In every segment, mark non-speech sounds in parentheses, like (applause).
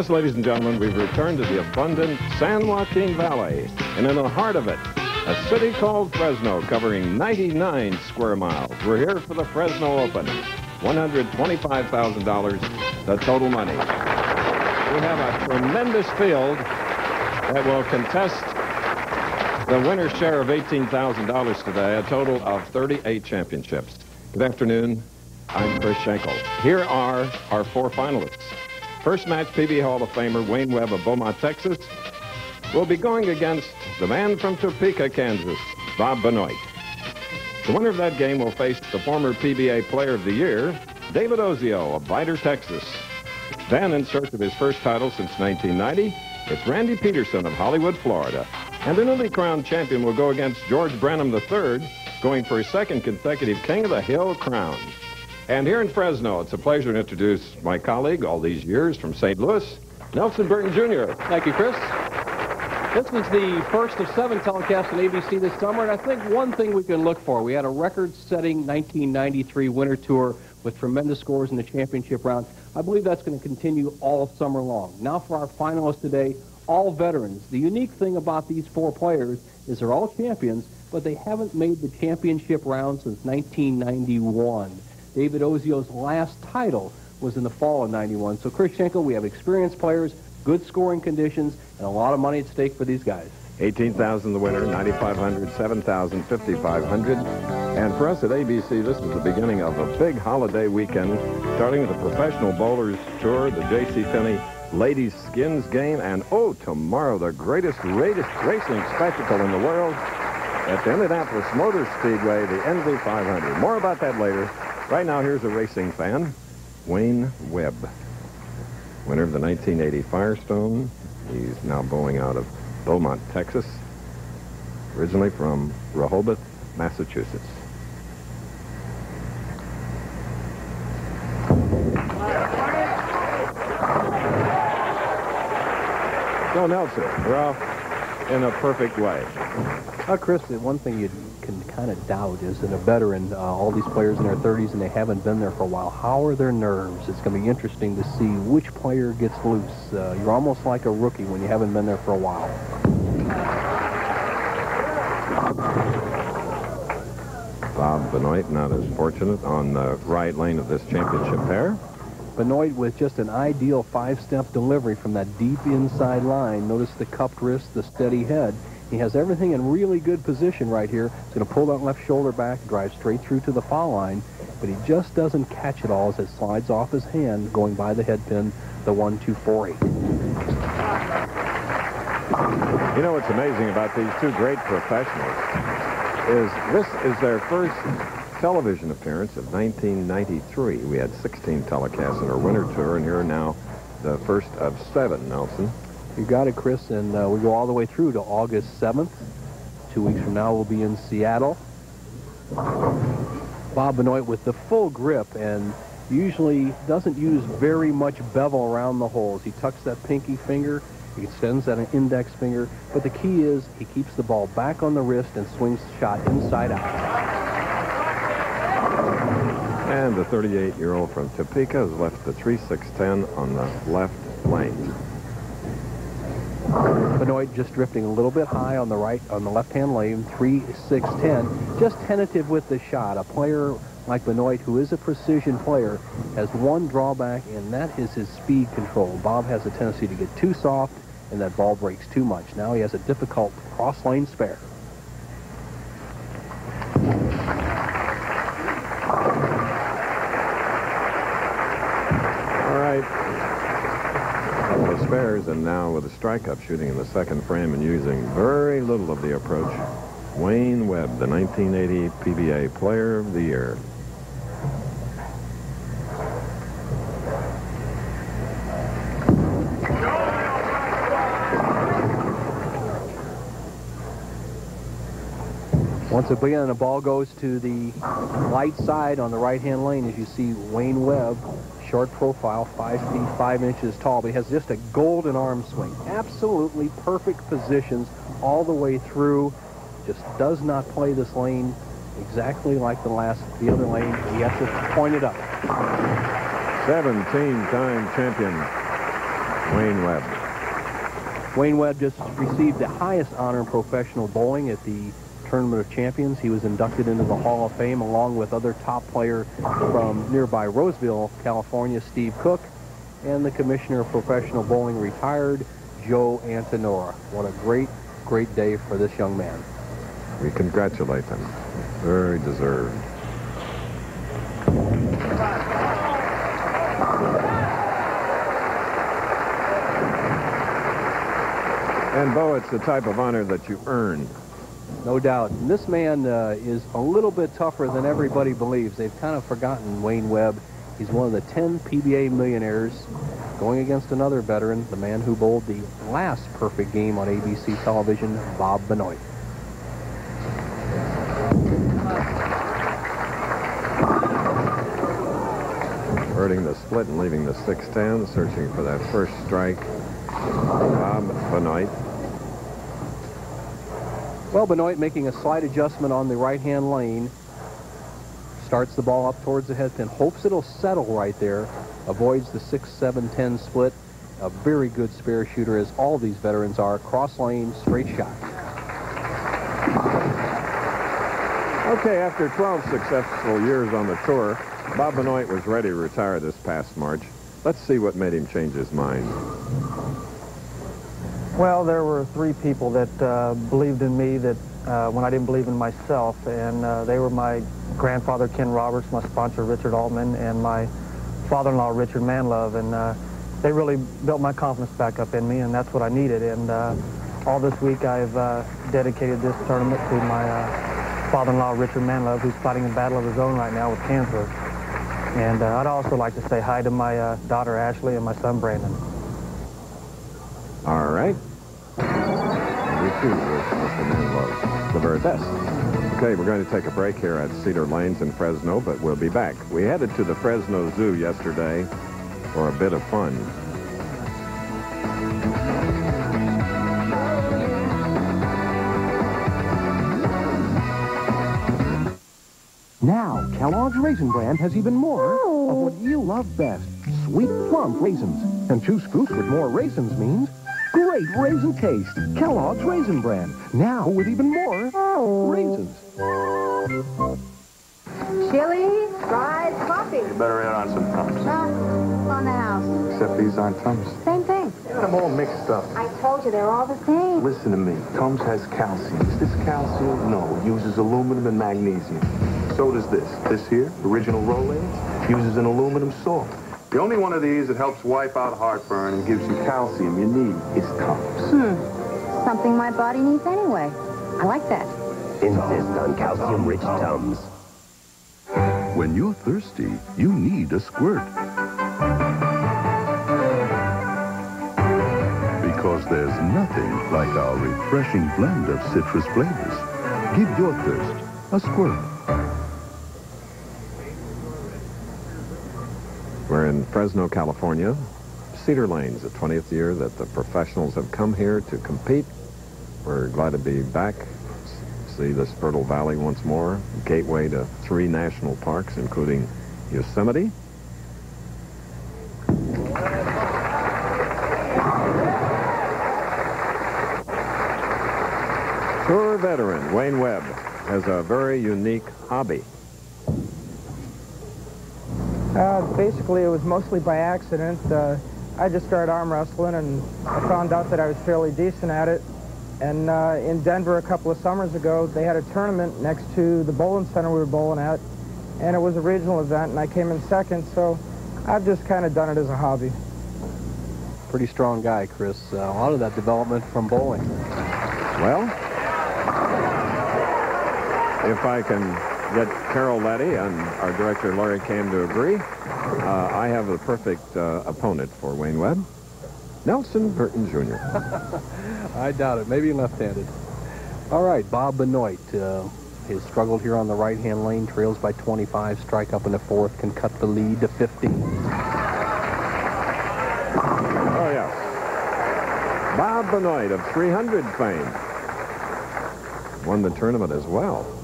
Yes, ladies and gentlemen, we've returned to the abundant San Joaquin Valley. And in the heart of it, a city called Fresno covering 99 square miles. We're here for the Fresno Open. $125,000, the total money. We have a tremendous field that will contest the winner's share of $18,000 today, a total of 38 championships. Good afternoon. I'm Chris Schenkel. Here are our four finalists. First match, PBA Hall of Famer Wayne Webb of Beaumont, Texas, will be going against the man from Topeka, Kansas, Bob Benoit. The winner of that game will face the former PBA Player of the Year, David Ozio of Vidor, Texas. Then, in search of his first title since 1990, it's Randy Pedersen of Hollywood, Florida. And the newly crowned champion will go against George Branham III, going for his second consecutive King of the Hill crown. And here in Fresno, it's a pleasure to introduce my colleague all these years from St. Louis, Nelson Burton Jr. Thank you, Chris. This was the first of seven telecasts on ABC this summer, and I think one thing we can look for, we had a record-setting 1993 winter tour with tremendous scores in the championship round. I believe that's going to continue all summer long. Now for our finalists today, all veterans. The unique thing about these four players is they're all champions, but they haven't made the championship round since 1991. David Ozio's last title was in the fall of 91. So, Chris Schenkel, we have experienced players, good scoring conditions, and a lot of money at stake for these guys. 18,000 the winner, 9,500, 7,000, 5,500. And for us at ABC, this was the beginning of a big holiday weekend, starting with the Professional Bowlers Tour, the J.C. Penney Ladies Skins Game, and oh, tomorrow, the greatest greatest racing spectacle in the world at the Indianapolis Motor Speedway, the Indy 500. More about that later. Right now, here's a racing fan, Wayne Webb, winner of the 1980 Firestone. He's now bowling out of Beaumont, Texas, originally from Rehoboth, Massachusetts. So Nelson, we're off in a perfect way. Uh, Chris, the one thing you kind of doubt is that a veteran, uh, all these players in their 30s and they haven't been there for a while, how are their nerves? It's going to be interesting to see which player gets loose. Uh, you're almost like a rookie when you haven't been there for a while. Bob Benoit not as fortunate on the right lane of this championship pair. Benoit with just an ideal five-step delivery from that deep inside line. Notice the cupped wrist, the steady head. He has everything in really good position right here. He's going to pull that left shoulder back, drive straight through to the foul line, but he just doesn't catch it all as it slides off his hand going by the head pin, the one, two, four, eight. You know what's amazing about these two great professionals is this is their first television appearance of 1993. We had 16 telecasts in our winter tour, and here are now the first of seven, Nelson. You got it, Chris, and uh, we go all the way through to August 7th. Two weeks from now, we'll be in Seattle. Bob Benoit with the full grip and usually doesn't use very much bevel around the holes. He tucks that pinky finger, he extends that index finger, but the key is he keeps the ball back on the wrist and swings the shot inside out. And the 38-year-old from Topeka has left the 3-6-10 on the left lane. Benoit just drifting a little bit high on the right, on the left-hand lane, 3, 6, 10. Just tentative with the shot. A player like Benoit, who is a precision player, has one drawback, and that is his speed control. Bob has a tendency to get too soft, and that ball breaks too much. Now he has a difficult cross-lane spare. Bears and now with a strikeout shooting in the second frame and using very little of the approach, Wayne Webb, the 1980 PBA Player of the Year. Once again, the ball goes to the light side on the right-hand lane as you see Wayne Webb short profile, 5 feet 5 inches tall, but he has just a golden arm swing. Absolutely perfect positions all the way through. Just does not play this lane exactly like the last, the other lane. He has to point it up. 17-time champion Wayne Webb. Wayne Webb just received the highest honor in professional bowling at the Tournament of Champions. He was inducted into the Hall of Fame along with other top player from nearby Roseville, California, Steve Cook, and the Commissioner of Professional Bowling retired, Joe Antenora. What a great, great day for this young man. We congratulate him. Very deserved. And, Bo, it's the type of honor that you earn no doubt. And this man uh, is a little bit tougher than everybody believes. They've kind of forgotten Wayne Webb. He's one of the 10 PBA millionaires going against another veteran, the man who bowled the last perfect game on ABC television, Bob Benoit. Hurting the split and leaving the 610, searching for that first strike. Bob Benoit well, Benoit making a slight adjustment on the right-hand lane. Starts the ball up towards the head pin. Hopes it'll settle right there. Avoids the 6-7-10 split. A very good spare shooter, as all these veterans are. Cross lane, straight shot. Okay, after 12 successful years on the tour, Bob Benoit was ready to retire this past March. Let's see what made him change his mind. Well, there were three people that uh, believed in me that uh, when I didn't believe in myself, and uh, they were my grandfather, Ken Roberts, my sponsor, Richard Altman, and my father-in-law, Richard Manlove, and uh, they really built my confidence back up in me, and that's what I needed. And uh, all this week, I've uh, dedicated this tournament to my father-in-law, Richard Manlove, who's fighting a battle of his own right now with cancer. And I'd also like to say hi to my daughter, Ashley, and my son, Brandon. All right too with Mr. Manlove. The very best. Okay, we're going to take a break here at Cedar Lanes in Fresno, but we'll be back. We headed to the Fresno Zoo yesterday for a bit of fun. Now, Kellogg's Raisin Bran has even more of what oh. you love best. Sweet, plump raisins. And two scoops with more raisins means Great raisin taste. Kellogg's Raisin Bran. Now with even more raisins. Chili, fried coffee. You better add on some Tums. Uh, on the house. Except these aren't Tums. Same thing. They got them all mixed up. I told you, they're all the same. Listen to me. Tums has calcium. Is this calcium? No. It uses aluminum and magnesium. So does this. This here, original Rolaids, uses an aluminum salt. The only one of these that helps wipe out heartburn and gives you calcium you need is Tums. Hmm. Something my body needs anyway. I like that. Insist on calcium-rich Tums. When you're thirsty, you need a squirt. Because there's nothing like our refreshing blend of citrus flavors. Give your thirst a squirt. We're in Fresno, California. Cedar Lanes, the 20th year that the professionals have come here to compete. We're glad to be back, see this fertile valley once more, gateway to three national parks, including Yosemite. Tour veteran Wayne Webb has a very unique hobby. Uh, basically, it was mostly by accident. Uh, I just started arm wrestling, and I found out that I was fairly decent at it. And uh, in Denver a couple of summers ago, they had a tournament next to the bowling center we were bowling at, and it was a regional event, and I came in second, so I've just kind of done it as a hobby. Pretty strong guy, Chris. Uh, a lot of that development from bowling. Well, if I can get Carol Letty and our director Laurie Cam to agree. Uh, I have the perfect uh, opponent for Wayne Webb, Nelson Burton Jr. (laughs) I doubt it. Maybe left-handed. All right, Bob Benoit. Uh, Has struggled here on the right-hand lane, trails by 25, strike up in the fourth, can cut the lead to 15. Oh, yes. Bob Benoit of 300 fame won the tournament as well.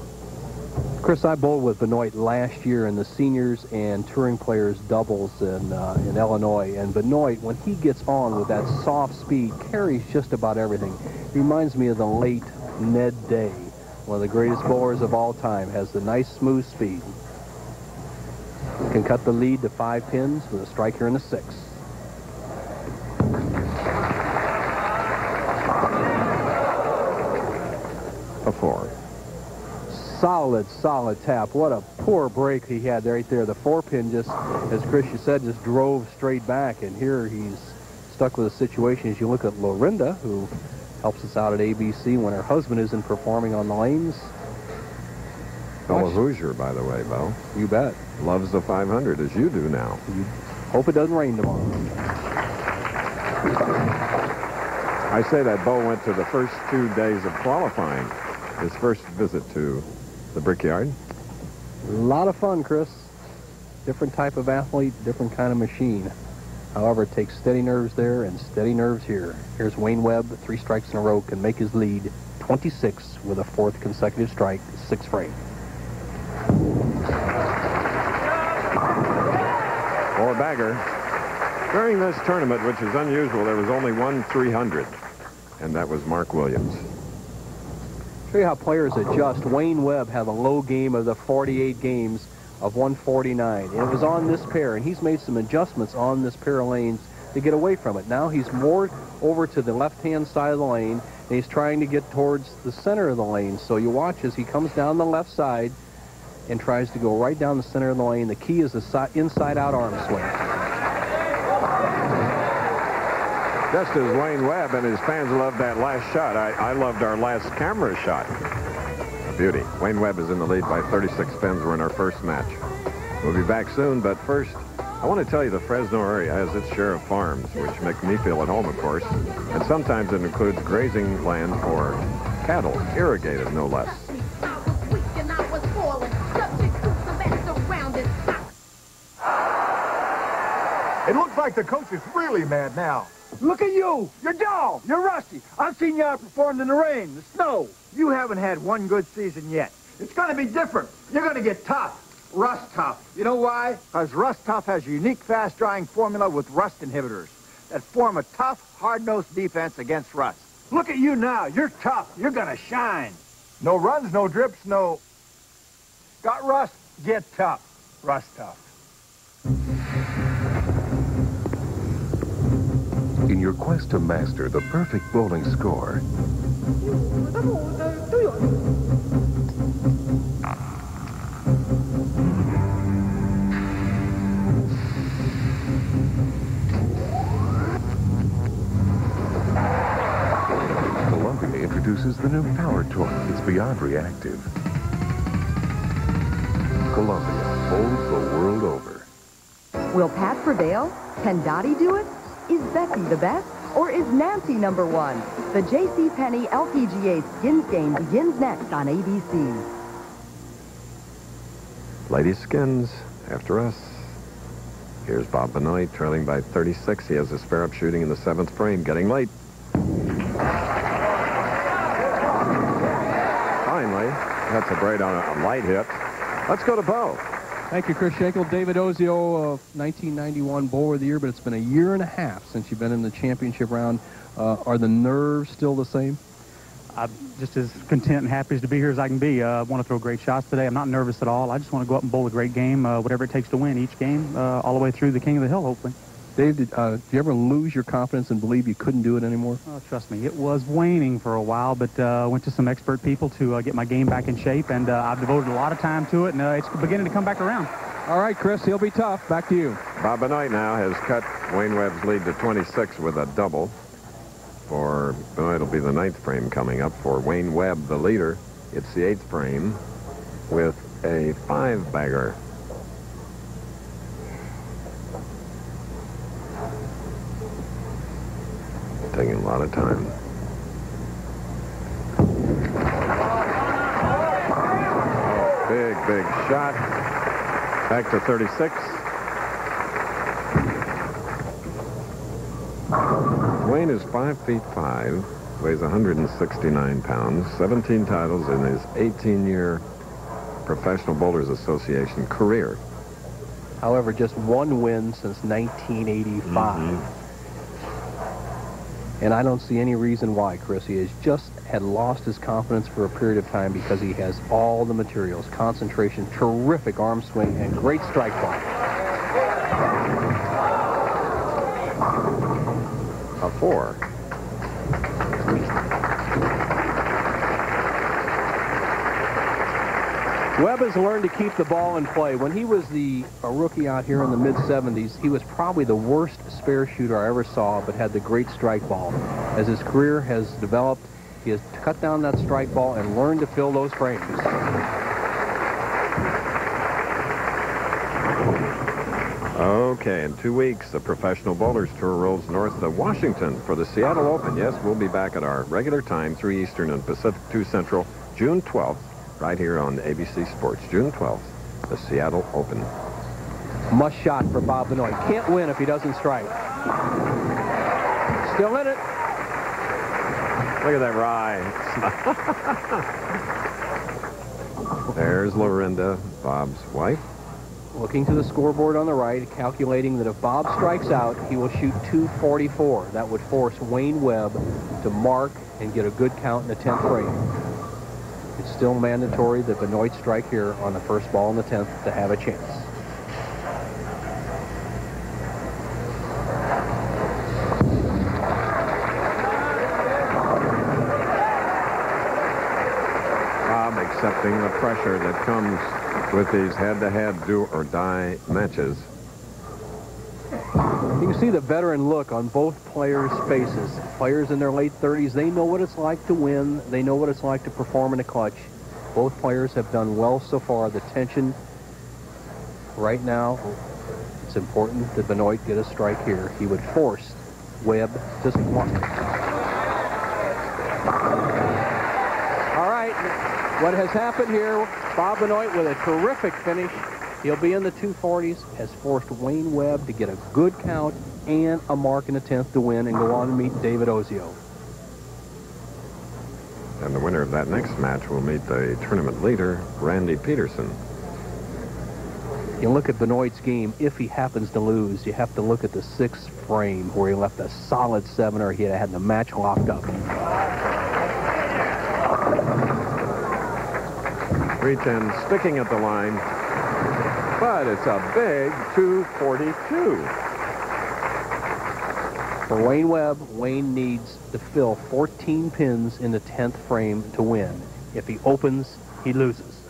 Chris, I bowled with Benoit last year in the seniors and touring players doubles in, uh, in Illinois. And Benoit, when he gets on with that soft speed, carries just about everything. Reminds me of the late Ned Day, one of the greatest bowlers of all time. Has the nice smooth speed. Can cut the lead to five pins with a strike here in the sixth. A four. Solid, solid tap. What a poor break he had right there. The four pin just, as Chris you said, just drove straight back. And here he's stuck with a situation as you look at Lorinda, who helps us out at ABC when her husband isn't performing on the lanes. Fellow Hoosier, by the way, Bo. You bet. Loves the 500 as you do now. You hope it doesn't rain tomorrow. I say that Bo went to the first two days of qualifying, his first visit to the Brickyard. A lot of fun, Chris. Different type of athlete, different kind of machine. However, it takes steady nerves there and steady nerves here. Here's Wayne Webb, three strikes in a row, can make his lead 26 with a fourth consecutive strike, six frame. Or bagger. During this tournament, which is unusual, there was only one 300, and that was Mark Williams. Show you how players adjust. Wayne Webb had a low game of the 48 games of 149. And it was on this pair, and he's made some adjustments on this pair of lanes to get away from it. Now he's more over to the left-hand side of the lane, and he's trying to get towards the center of the lane. So you watch as he comes down the left side and tries to go right down the center of the lane. The key is the si inside-out arm swing. Just as Wayne Webb and his fans loved that last shot, I, I loved our last camera shot. A beauty. Wayne Webb is in the lead by 36 pins. We're in our first match. We'll be back soon, but first, I want to tell you the Fresno area has its share of farms, which make me feel at home, of course. And sometimes it includes grazing land for cattle, irrigated no less. It looks like the coach is really mad now. Look at you. You're dull. You're rusty. I've seen you outperformed in the rain, the snow. You haven't had one good season yet. It's going to be different. You're going to get tough. Rust tough. You know why? Because Rust Tough has a unique fast-drying formula with rust inhibitors that form a tough, hard-nosed defense against rust. Look at you now. You're tough. You're going to shine. No runs, no drips, no... Got rust? Get tough. Rust Tough. In your quest to master the perfect bowling score, Columbia introduces the new Power Torque. It's beyond reactive. Columbia bowls the world over. Will Pat prevail? Can Dottie do it? Is Becky the best? Or is Nancy number one? The J.C. Penney LPGA Skins game begins next on ABC. Ladies Skins, after us. Here's Bob Benoit trailing by 36. He has his spare up shooting in the seventh frame, getting late. Finally, that's a braid on uh, a light hit. Let's go to Bo. Thank you, Chris Schenkel. David Ozio of 1991 Bowler of the Year, but it's been a year and a half since you've been in the championship round. Uh, are the nerves still the same? I'm just as content and happy to be here as I can be. I uh, want to throw great shots today. I'm not nervous at all. I just want to go up and bowl a great game, uh, whatever it takes to win each game, uh, all the way through the King of the Hill, hopefully. Dave, did, uh, did you ever lose your confidence and believe you couldn't do it anymore? Oh, trust me, it was waning for a while, but uh, went to some expert people to uh, get my game back in shape, and uh, I've devoted a lot of time to it, and uh, it's beginning to come back around. All right, Chris, he'll be tough. Back to you. Bob Benoit now has cut Wayne Webb's lead to 26 with a double. For Benoit, it'll be the ninth frame coming up. For Wayne Webb, the leader, it's the eighth frame with a five-bagger. Taking a lot of time. big big shot. Back to 36. Wayne is 5 feet 5, weighs 169 pounds, 17 titles in his 18-year Professional Bowlers Association career. However, just one win since 1985. Mm-hmm. And I don't see any reason why, Chris. He has just had lost his confidence for a period of time because he has all the materials, concentration, terrific arm swing, and great strike ball. A four. Webb has learned to keep the ball in play. When he was the a rookie out here in the mid-70s, he was probably the worst spare shooter I ever saw, but had the great strike ball. As his career has developed, he has cut down that strike ball and learned to fill those frames. Okay, in two weeks, the Professional Bowlers Tour rolls north to Washington for the Seattle Open. Yes, we'll be back at our regular time, 3 Eastern and Pacific 2 Central, June 12th, right here on ABC Sports. June 12th, the Seattle Open. Must shot for Bob Benoit. Can't win if he doesn't strike. Still in it. Look at that rye. (laughs) There's Lorinda, Bob's wife. Looking to the scoreboard on the right, calculating that if Bob strikes out, he will shoot 244. That would force Wayne Webb to mark and get a good count in the 10th frame. It's still mandatory that Benoit strike here on the first ball in the 10th to have a chance. Accepting the pressure that comes with these head-to-head do-or-die matches. You can see the veteran look on both players' faces. Players in their late 30s, they know what it's like to win. They know what it's like to perform in a clutch. Both players have done well so far. The tension right now, it's important that Benoit get a strike here. He would force Webb to mark. All right, what has happened here, Bob Benoit with a terrific finish. He'll be in the 240s, has forced Wayne Webb to get a good count and a mark in the 10th to win and go on to meet David Ozio. And the winner of that next match will meet the tournament leader, Randy Pedersen. You look at Benoit's game, if he happens to lose, you have to look at the sixth frame where he left a solid seven or he had the match locked up. 310 sticking at the line, but it's a big 242. For Wayne Webb, Wayne needs to fill 14 pins in the 10th frame to win. If he opens, he loses.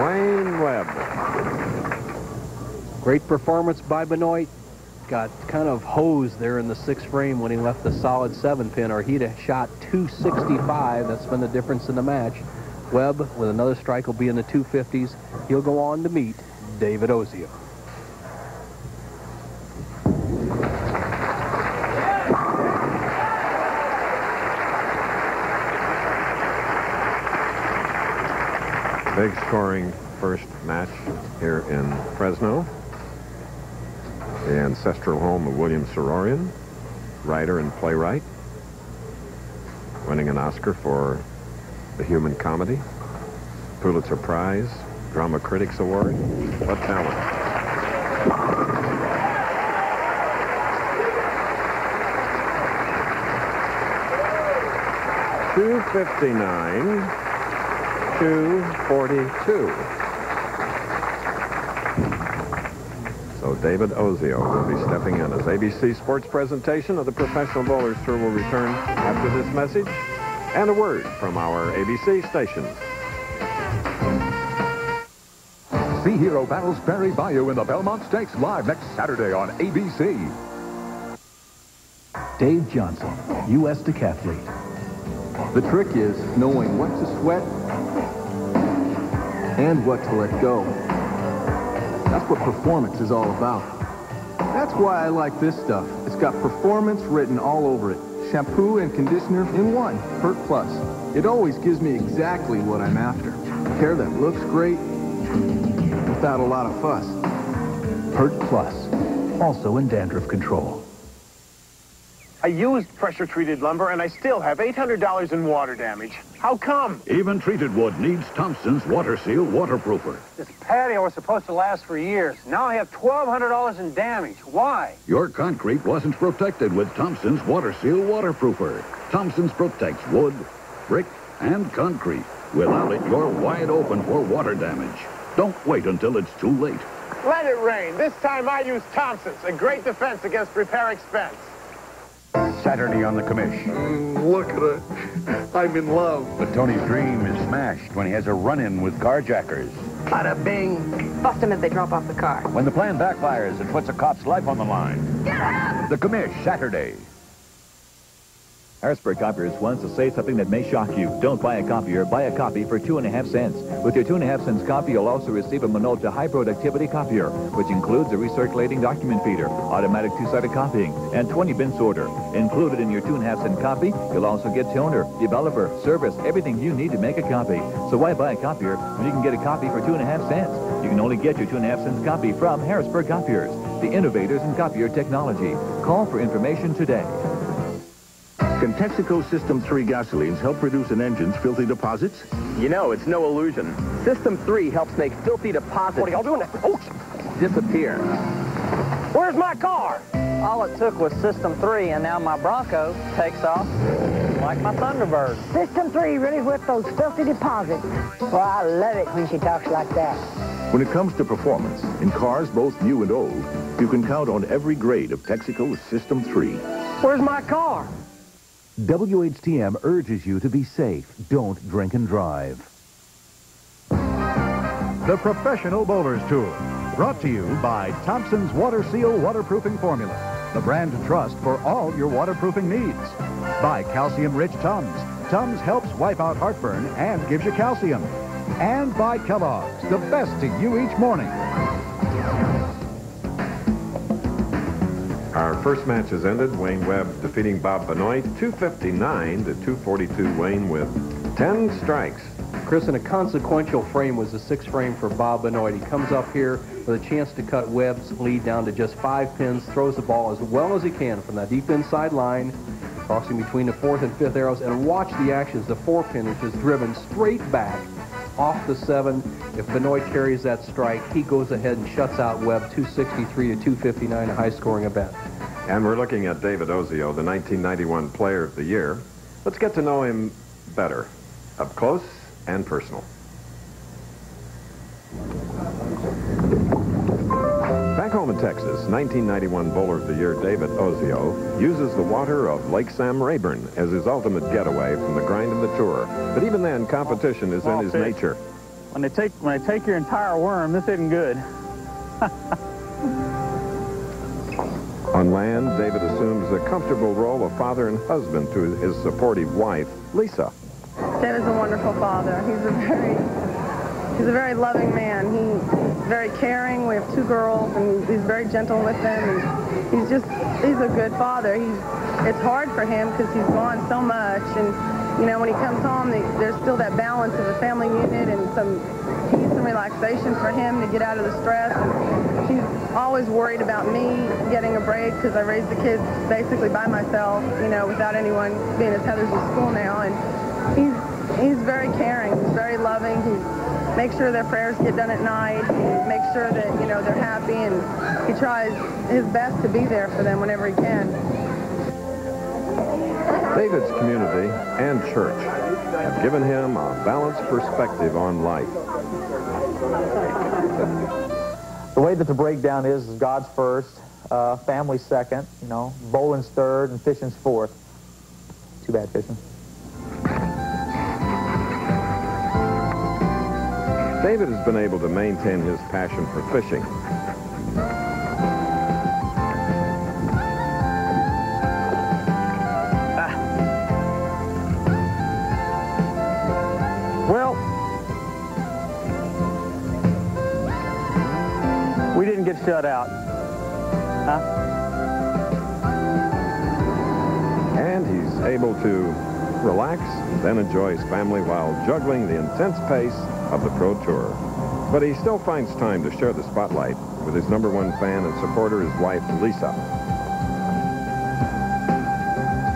Wayne Webb. Great performance by Benoit. Got kind of hosed there in the sixth frame when he left the solid seven pin, or he'd have shot 265. That's been the difference in the match. Webb with another strike will be in the 250s. He'll go on to meet David Ozio. Big scoring first match here in Fresno. The ancestral home of William Saroyan, writer and playwright. Winning an Oscar for the human comedy. Pulitzer Prize, Drama Critics Award. What talent. Two fifty-nine. 242. So David Ozio will be stepping in as ABC Sports presentation of the Professional Bowlers Tour will return after this message and a word from our ABC stations. Sea Hero battles Prairie Bayou in the Belmont Stakes live next Saturday on ABC. Dave Johnson, U.S. decathlete. The trick is knowing what to sweat and what to let go. That's what performance is all about. That's why I like this stuff. It's got performance written all over it. Shampoo and conditioner in one, Pert Plus. It always gives me exactly what I'm after. Hair that looks great without a lot of fuss. Pert Plus, also in dandruff control. I used pressure-treated lumber, and I still have $800 in water damage. How come? Even treated wood needs Thompson's Water Seal Waterproofer. This patio was supposed to last for years. Now I have $1,200 in damage. Why? Your concrete wasn't protected with Thompson's Water Seal Waterproofer. Thompson's protects wood, brick, and concrete. Without it, you're wide open for water damage. Don't wait until it's too late. Let it rain. This time I use Thompson's, a great defense against repair expense. Saturday on the commish. Mm, look at her. (laughs) I'm in love. But Tony's dream is smashed when he has a run-in with carjackers. Bada bing. Bust them as they drop off the car. When the plan backfires and puts a cop's life on the line. The commish, Saturday. Harrisburg Copiers wants to say something that may shock you. Don't buy a copier, buy a copy for two and a half cents. With your two and a half cents copy, you'll also receive a Minolta high productivity copier, which includes a recirculating document feeder, automatic two-sided copying, and 20 bin sorter. Included in your two and a half cent copy, you'll also get toner, developer, service, everything you need to make a copy. So why buy a copier when you can get a copy for two and a half cents? You can only get your two and a half cents copy from Harrisburg Copiers, the innovators in copier technology. Call for information today. Can Texaco System 3 gasolines help reduce an engine's filthy deposits? You know, it's no illusion. System 3 helps make filthy deposits... What are y'all doing? Oh, disappear. Where's my car? All it took was System 3, and now my Bronco takes off like my Thunderbird. System 3 really whipped those filthy deposits. Well, I love it when she talks like that. When it comes to performance, in cars both new and old, you can count on every grade of Texaco System 3. Where's my car? WHTM urges you to be safe. Don't drink and drive. The Professional Bowlers Tour, brought to you by Thompson's Water Seal Waterproofing Formula, the brand to trust for all your waterproofing needs. By Calcium-Rich Tums. Tums helps wipe out heartburn and gives you calcium. And by Kellogg's, the best to you each morning. Our first match has ended. Wayne Webb defeating Bob Benoit, 259 to 242. Wayne with 10 strikes. Chris, in a consequential frame was the sixth frame for Bob Benoit. He comes up here with a chance to cut Webb's lead down to just five pins, throws the ball as well as he can from that deep inside line, crossing between the fourth and fifth arrows, and watch the actions. The four pin, which is driven straight back off the seven. If Benoit carries that strike, he goes ahead and shuts out Webb 263 to 259, a high-scoring event. And we're looking at David Ozio, the 1991 Player of the Year. Let's get to know him better, up close and personal. Back home in Texas, 1991 Bowler of the Year David Ozio uses the water of Lake Sam Rayburn as his ultimate getaway from the grind of the tour. But even then, competition is in his nature. When they take when they take your entire worm, this isn't good. (laughs) On land, David assumes the comfortable role of father and husband to his supportive wife, Lisa. Dad is a wonderful father. He's a very, he's a very loving man. He's very caring. We have two girls, and he's very gentle with them. And he's just, he's a good father. He's, it's hard for him because he's gone so much, and you know, when he comes home, the, there's still that balance of a family unit and some peace and relaxation for him to get out of the stress. And he's always worried about me getting a break because I raised the kids basically by myself, you know, without anyone being as Heather's in school now. And he's he's very caring. He's very loving. He makes sure their prayers get done at night. He makes sure that, you know, they're happy. And he tries his best to be there for them whenever he can. David's community and church have given him a balanced perspective on life. The way that the breakdown is, is God's first, uh, family second, you know, bowling's third, and fishing's fourth. Too bad fishing. David has been able to maintain his passion for fishing. Ah. Well, we didn't get shut out. Huh? And he's able to relax, then enjoy his family while juggling the intense pace of the Pro Tour. But he still finds time to share the spotlight with his number one fan and supporter, his wife, Lisa.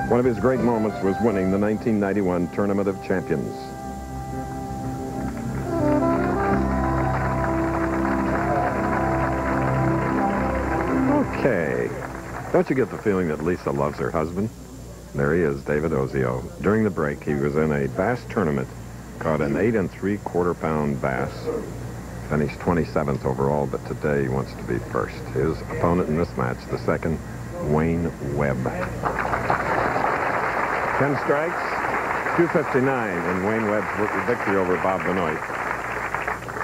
One of his great moments was winning the 1991 Tournament of Champions. Okay. Don't you get the feeling that Lisa loves her husband? There he is, David Ozio. During the break, he was in a bass tournament, caught an eight and three quarter pound bass. Finished 27th overall, but today he wants to be first. His opponent in this match, the second, Wayne Webb. 10 strikes, 259 in Wayne Webb's victory over Bob Benoit.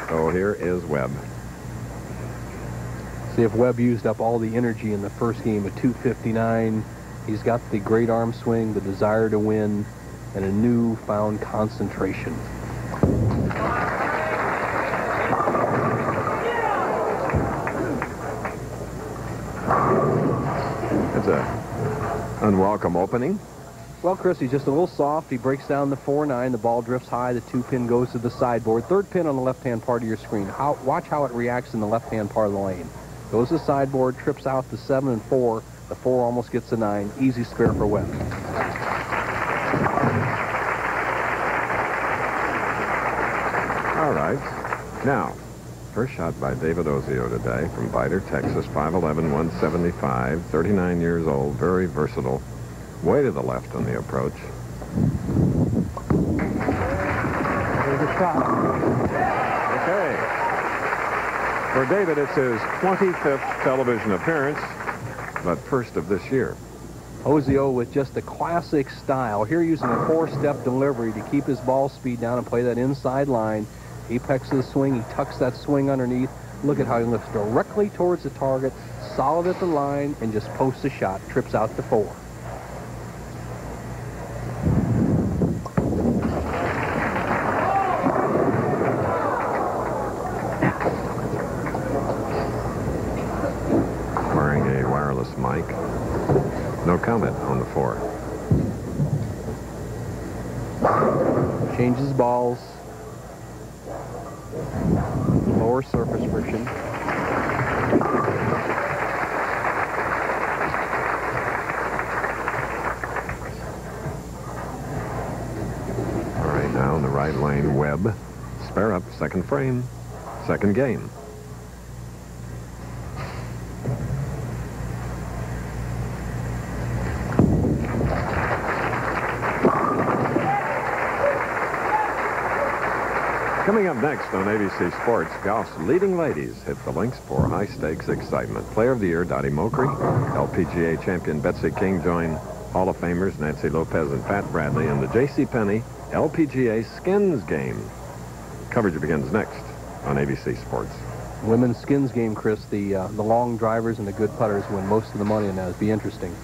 So here is Webb. See if Webb used up all the energy in the first game at 259. He's got the great arm swing, the desire to win, and a newfound concentration. That's a unwelcome opening. Well, Chris, he's just a little soft. He breaks down the 4-9. The ball drifts high. The two-pin goes to the sideboard. Third pin on the left-hand part of your screen. How, watch how it reacts in the left-hand part of the lane. Goes to the sideboard, trips out the 7 and 4. The 4 almost gets the 9. Easy spare for Webb. All right. Now, first shot by David Ozio today from Vidor, Texas, 5'11", 175, 39 years old, very versatile. Way to the left on the approach. There's a shot. Okay. For David, it's his 25th television appearance, but first of this year. Ozio with just a classic style. Here using a four-step delivery to keep his ball speed down and play that inside line. Apex of the swing, he tucks that swing underneath. Look at how he lifts directly towards the target, solid at the line, and just posts a shot, trips out to four. Wearing a wireless mic. No comment on the four. Changes balls. Lower surface friction. All right, now in the right lane, Webb. Spare up, second frame, second game. Coming up next on ABC Sports, golf's leading ladies hit the links for high-stakes excitement. Player of the Year, Dottie Mochrie, LPGA champion Betsy King join Hall of Famers Nancy Lopez and Pat Bradley in the J.C. Penney LPGA Skins Game. Coverage begins next on ABC Sports. Women's skins game, Chris. The uh, the long drivers and the good putters win most of the money in that. It'd be interesting.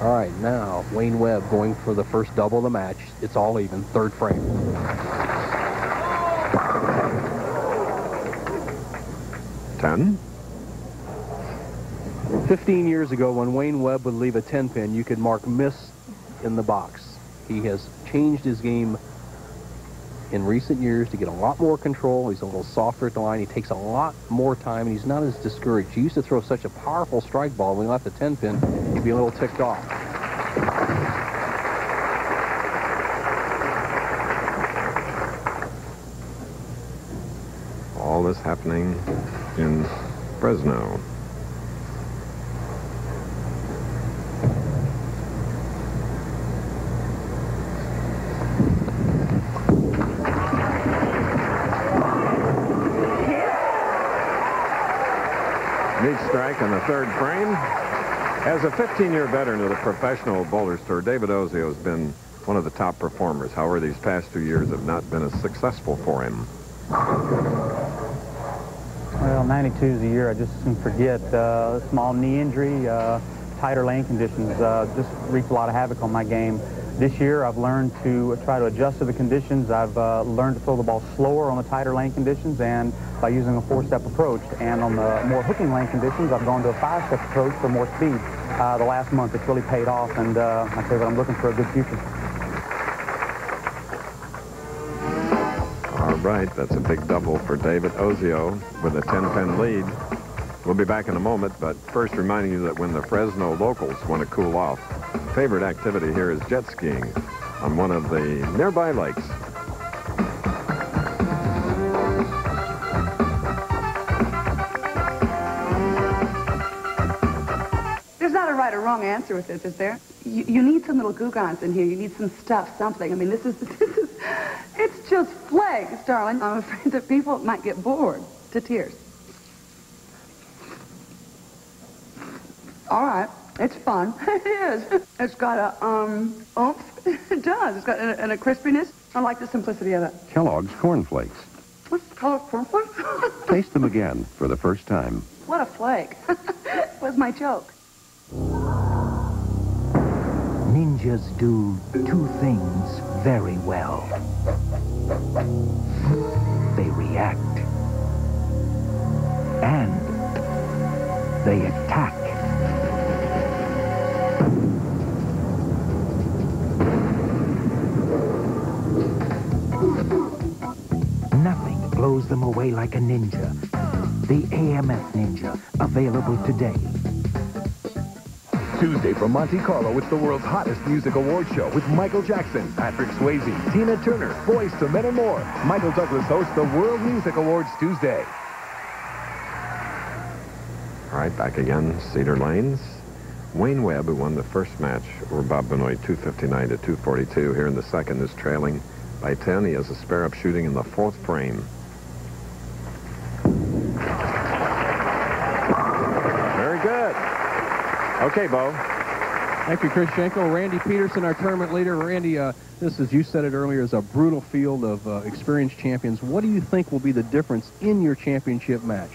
All right, now Wayne Webb going for the first double of the match. It's all even, third frame. Ten. 15 years ago, when Wayne Webb would leave a 10 pin, you could mark miss in the box. He has changed his game in recent years to get a lot more control. He's a little softer at the line. He takes a lot more time, and he's not as discouraged. He used to throw such a powerful strike ball. When he left the 10 pin, he'd be a little ticked off. All this happening in Fresno. Neat strike on the third frame. As a 15-year veteran of the professional bowlers tour, David Ozio has been one of the top performers. However, these past two years have not been as successful for him. Well, 92 is a year I just forget. Uh, small knee injury, uh, tighter lane conditions uh, just wreaked a lot of havoc on my game. This year, I've learned to try to adjust to the conditions. I've uh, learned to throw the ball slower on the tighter lane conditions and by using a four-step approach. And on the more hooking lane conditions, I've gone to a five-step approach for more speed. Uh, the last month, it's really paid off, and uh, I tell you what, I'm looking for a good future. All right, that's a big double for David Ozio with a 10-pin lead. We'll be back in a moment, but first reminding you that when the Fresno locals want to cool off, favorite activity here is jet skiing on one of the nearby lakes. There's not a right or wrong answer with this, is there? You, you need some little gougons in here. You need some stuff, something. I mean, this is, (laughs) this is, it's just flags, darling. I'm afraid that people might get bored to tears. All right. It's fun. (laughs) it is. It's got a, um, oomph. (laughs) it does. It's got a, and a crispiness. I like the simplicity of it. Kellogg's Corn Flakes. What's it called? Cornflakes? (laughs) Taste them again for the first time. what a flake. was my joke. Ninjas do two things very well. They react. And they attack. Nothing blows them away like a ninja. The AMF Ninja, available today. Tuesday from Monte Carlo, it's the world's hottest music award show with Michael Jackson, Patrick Swayze, Tina Turner, Boyz II Men and more. Michael Douglas hosts the World Music Awards Tuesday. All right, back again, Cedar Lanes. Wayne Webb, who won the first match over Bob Benoit 259 to 242, here in the second is trailing by 10. He has a spare up shooting in the fourth frame. Very good. Okay, Bo. Thank you, Chris Schenkel. Randy Pedersen, our tournament leader. Randy, uh, this, as you said it earlier, is a brutal field of uh, experienced champions. What do you think will be the difference in your championship match?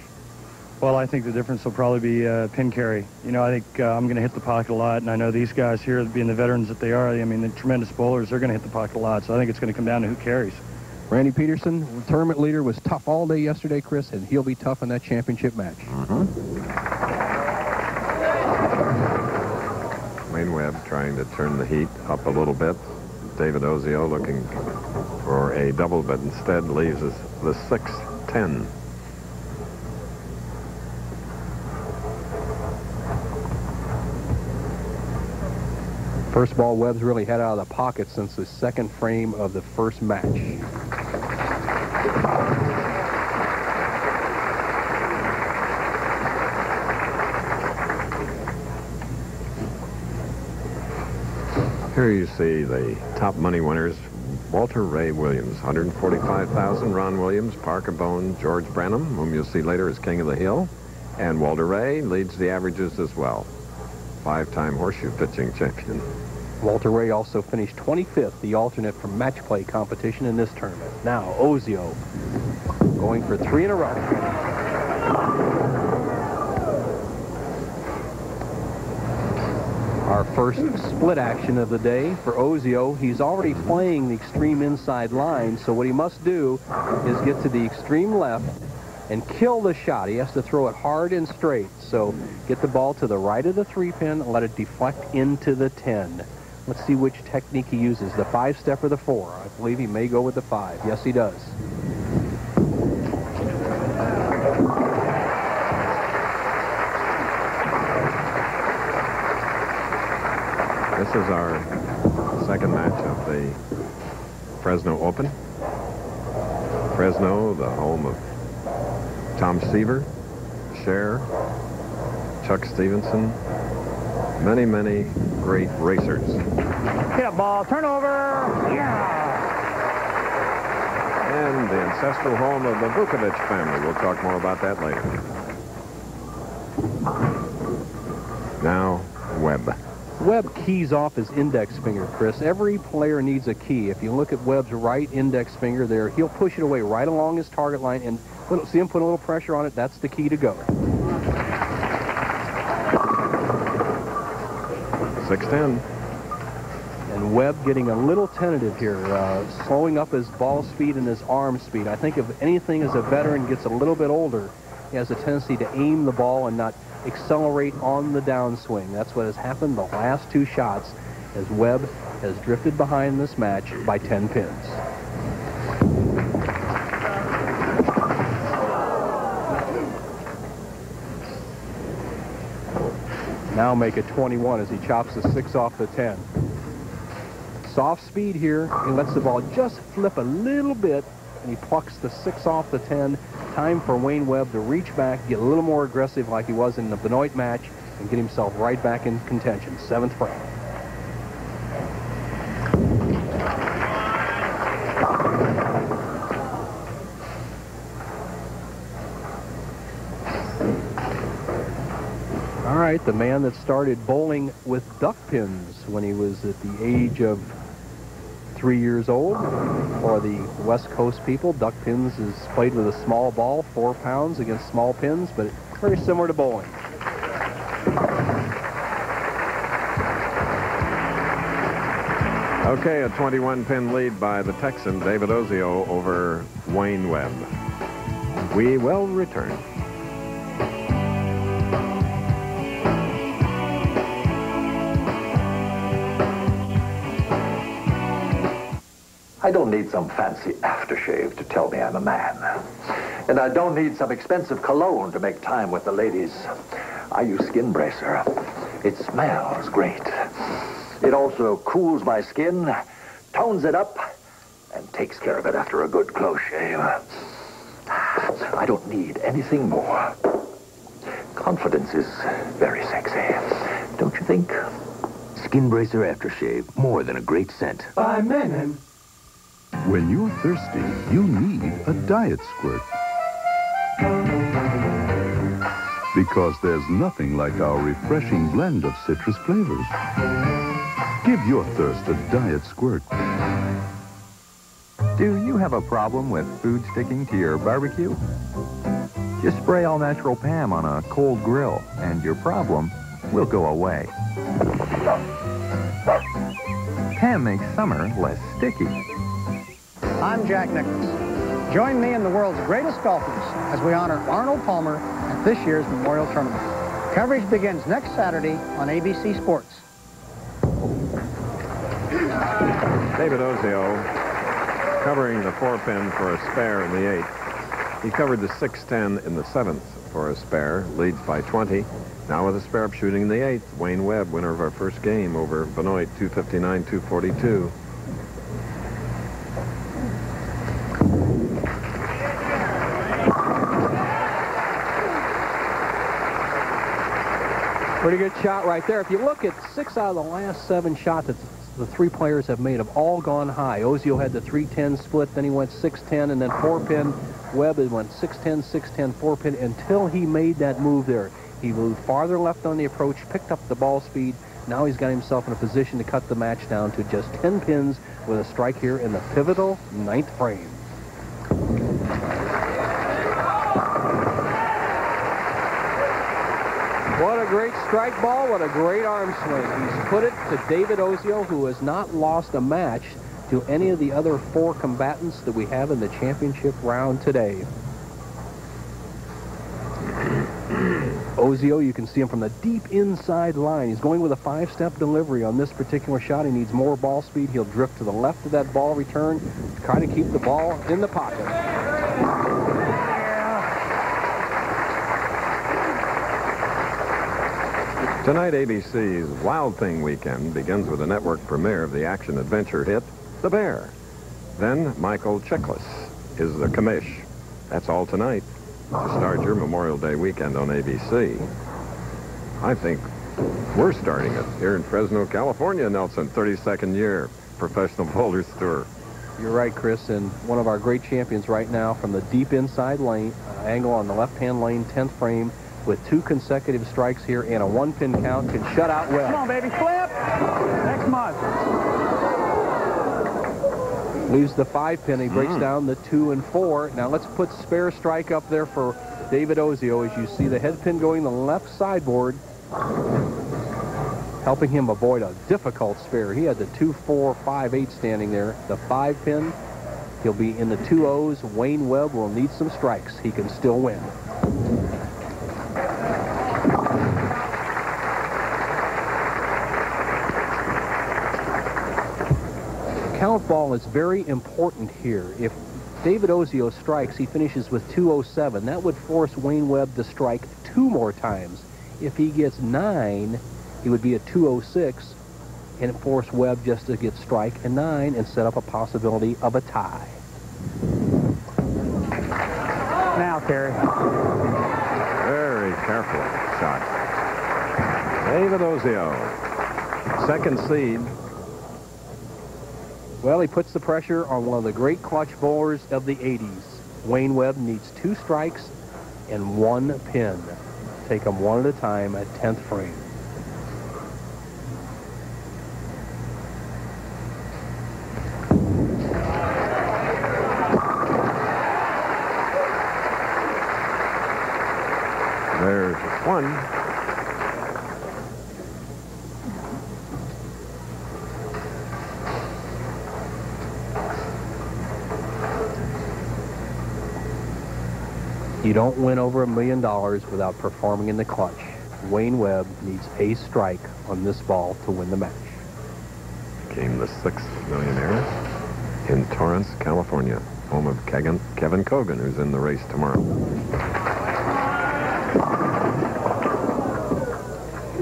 Well, I think the difference will probably be uh, pin carry. You know, I think uh, I'm going to hit the pocket a lot, and I know these guys here, being the veterans that they are, I mean, the tremendous bowlers, they're going to hit the pocket a lot. So I think it's going to come down to who carries. Randy Pedersen, tournament leader, was tough all day yesterday, Chris, and he'll be tough in that championship match. Wayne Webb trying to turn the heat up a little bit. David Ozio looking for a double, but instead leaves us the 6-10. First ball, Webb's really had out of the pocket since the second frame of the first match. Here you see the top money winners. Walter Ray Williams, 145,000. Ron Williams, Parker Bohn, George Branham, whom you'll see later as King of the Hill. And Walter Ray leads the averages as well. Five-time horseshoe pitching champion. Walter Ray also finished 25th, the alternate from match play competition in this tournament. Now, Ozio going for three in a row. Our first split action of the day for Ozio. He's already playing the extreme inside line, so what he must do is get to the extreme left and kill the shot. He has to throw it hard and straight. So get the ball to the right of the three pin and let it deflect into the 10. Let's see which technique he uses, the five step or the four. I believe he may go with the five. Yes, he does. This is our second match of the Fresno Open. Fresno, the home of Tom Seaver, Cher, Chuck Stevenson, many, many great racers. Hit a ball, turnover. Yeah. And the ancestral home of the Vukovich family. We'll talk more about that later. Now, Webb. Webb keys off his index finger, Chris. Every player needs a key. If you look at Webb's right index finger there, he'll push it away right along his target line and put, see him put a little pressure on it. That's the key to go. 610. And And Webb getting a little tentative here, uh, slowing up his ball speed and his arm speed. I think if anything as a veteran gets a little bit older, he has a tendency to aim the ball and not accelerate on the downswing. That's what has happened the last two shots as Webb has drifted behind this match by 10 pins. Now make it 21 as he chops the six off the 10. Soft speed here. He lets the ball just flip a little bit, and he plucks the six off the 10. Time for Wayne Webb to reach back, get a little more aggressive like he was in the Benoit match, and get himself right back in contention. Seventh frame. The man that started bowling with duck pins when he was at the age of three years old. For the West Coast people, duck pins is played with a small ball, four pounds against small pins, but very similar to bowling. Okay, a 21-pin lead by the Texan, David Ozio, over Wayne Webb. We will return. I don't need some fancy aftershave to tell me I'm a man. And I don't need some expensive cologne to make time with the ladies. I use Skin Bracer. It smells great. It also cools my skin, tones it up, and takes care of it after a good close shave. I don't need anything more. Confidence is very sexy. Don't you think? Skin Bracer Aftershave, more than a great scent. By men. When you're thirsty, you need a diet squirt. Because there's nothing like our refreshing blend of citrus flavors. Give your thirst a diet squirt. Do you have a problem with food sticking to your barbecue? Just spray all natural Pam on a cold grill and your problem will go away. Pam makes summer less sticky. I'm Jack Nicklaus. Join me and the world's greatest golfers as we honor Arnold Palmer at this year's Memorial Tournament. Coverage begins next Saturday on ABC Sports. David Ozio covering the four pin for a spare in the eighth. He covered the 610 in the seventh for a spare, leads by 20. Now with a spare up shooting in the eighth, Wayne Webb, winner of our first game over Benoit, 259-242. Pretty good shot right there. If you look at six out of the last seven shots that the three players have made have all gone high. Ozio had the 310 split, then he went 610, and then four pin. Webb went 610, 610, four pin until he made that move there. He moved farther left on the approach, picked up the ball speed. Now he's got himself in a position to cut the match down to just 10 pins with a strike here in the pivotal ninth frame. What a great strike ball. What a great arm swing. He's put it to David Ozio, who has not lost a match to any of the other four combatants that we have in the championship round today. Ozio, you can see him from the deep inside line. He's going with a five-step delivery on this particular shot. He needs more ball speed. He'll drift to the left of that ball return, to try to keep the ball in the pocket. Tonight, ABC's Wild Thing Weekend begins with a network premiere of the action-adventure hit, The Bear. Then Michael Chiklis is the commish. That's all tonight to start your Memorial Day weekend on ABC. I think we're starting it here in Fresno, California, Nelson, 32nd year professional bowlers tour. You're right, Chris, and one of our great champions right now from the deep inside lane, uh, angle on the left-hand lane, 10th frame, with two consecutive strikes here and a one-pin count, can shut out well. Come on, baby, flip. Next month. Leaves the five pin. He breaks Mm. down the two and four. Now let's put spare strike up there for David Ozio as you see the head pin going the left sideboard. helping him avoid a difficult spare. He had the 2-4-5-8 standing there. The 5-pin, he'll be in the 2 O's. Wayne Webb will need some strikes. He can still win. Count ball is very important here. If David Ozio strikes, he finishes with 207. That would force Wayne Webb to strike two more times. If he gets nine, he would be at 206 and force Webb just to get strike and nine and set up a possibility of a tie. Now, Terry. Very careful shot. David Ozio, second seed. Well, he puts the pressure on one of the great clutch bowlers of the 80s. Wayne Webb needs two strikes and one pin. Take them one at a time at 10th frame. There's one. You don't win over a million dollars without performing in the clutch. Wayne Webb needs a strike on this ball to win the match. Became the sixth millionaire in Torrance, California, home of Kevin, Kevin Cogan, who's in the race tomorrow.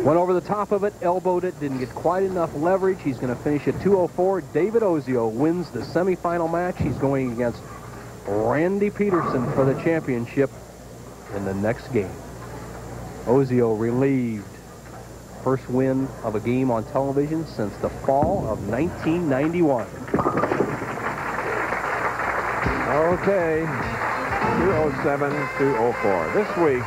Went over the top of it, elbowed it, didn't get quite enough leverage. He's going to finish at 204. David Ozio wins the semifinal match. He's going against Randy Pedersen for the championship in the next game. Ozio relieved. First win of a game on television since the fall of 1991. Okay, 207, 204. This week,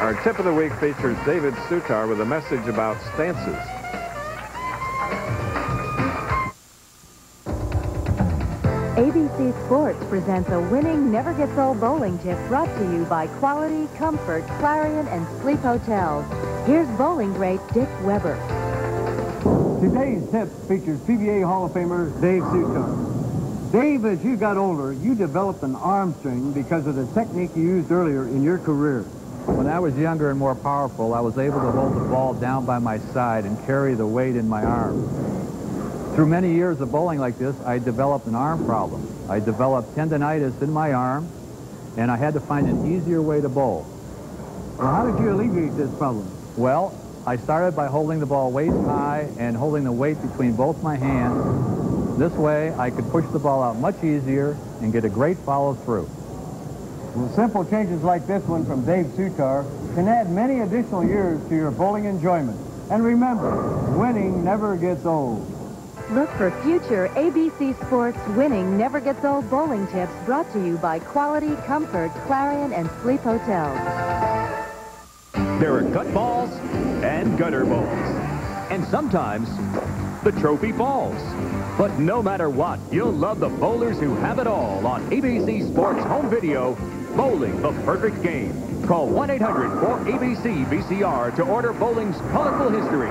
our tip of the week features David Soutar with a message about stances. ABC Sports presents a winning Never Gets Old bowling tip brought to you by Quality, Comfort, Clarion, and Sleep Hotels. Here's bowling great Dick Weber. Today's tip features PBA Hall of Famer Dave Soutar. Dave, as you got older, you developed an arm string because of the technique you used earlier in your career. When I was younger and more powerful, I was able to hold the ball down by my side and carry the weight in my arm. Through many years of bowling like this, I developed an arm problem. I developed tendonitis in my arm, and I had to find an easier way to bowl. Well, how did you alleviate this problem? Well, I started by holding the ball waist high and holding the weight between both my hands. This way, I could push the ball out much easier and get a great follow through. Well, simple changes like this one from Dave Soutar can add many additional years to your bowling enjoyment. And remember, winning never gets old. Look for future ABC Sports winning Never Gets Old bowling tips brought to you by Quality, Comfort, Clarion, and Sleep Hotels. There are gut balls and gutter balls. And sometimes the trophy falls. But no matter what, you'll love the bowlers who have it all on ABC Sports Home Video, Bowling the Perfect Game. Call 1-800-4ABC-VCR to order bowling's colorful history.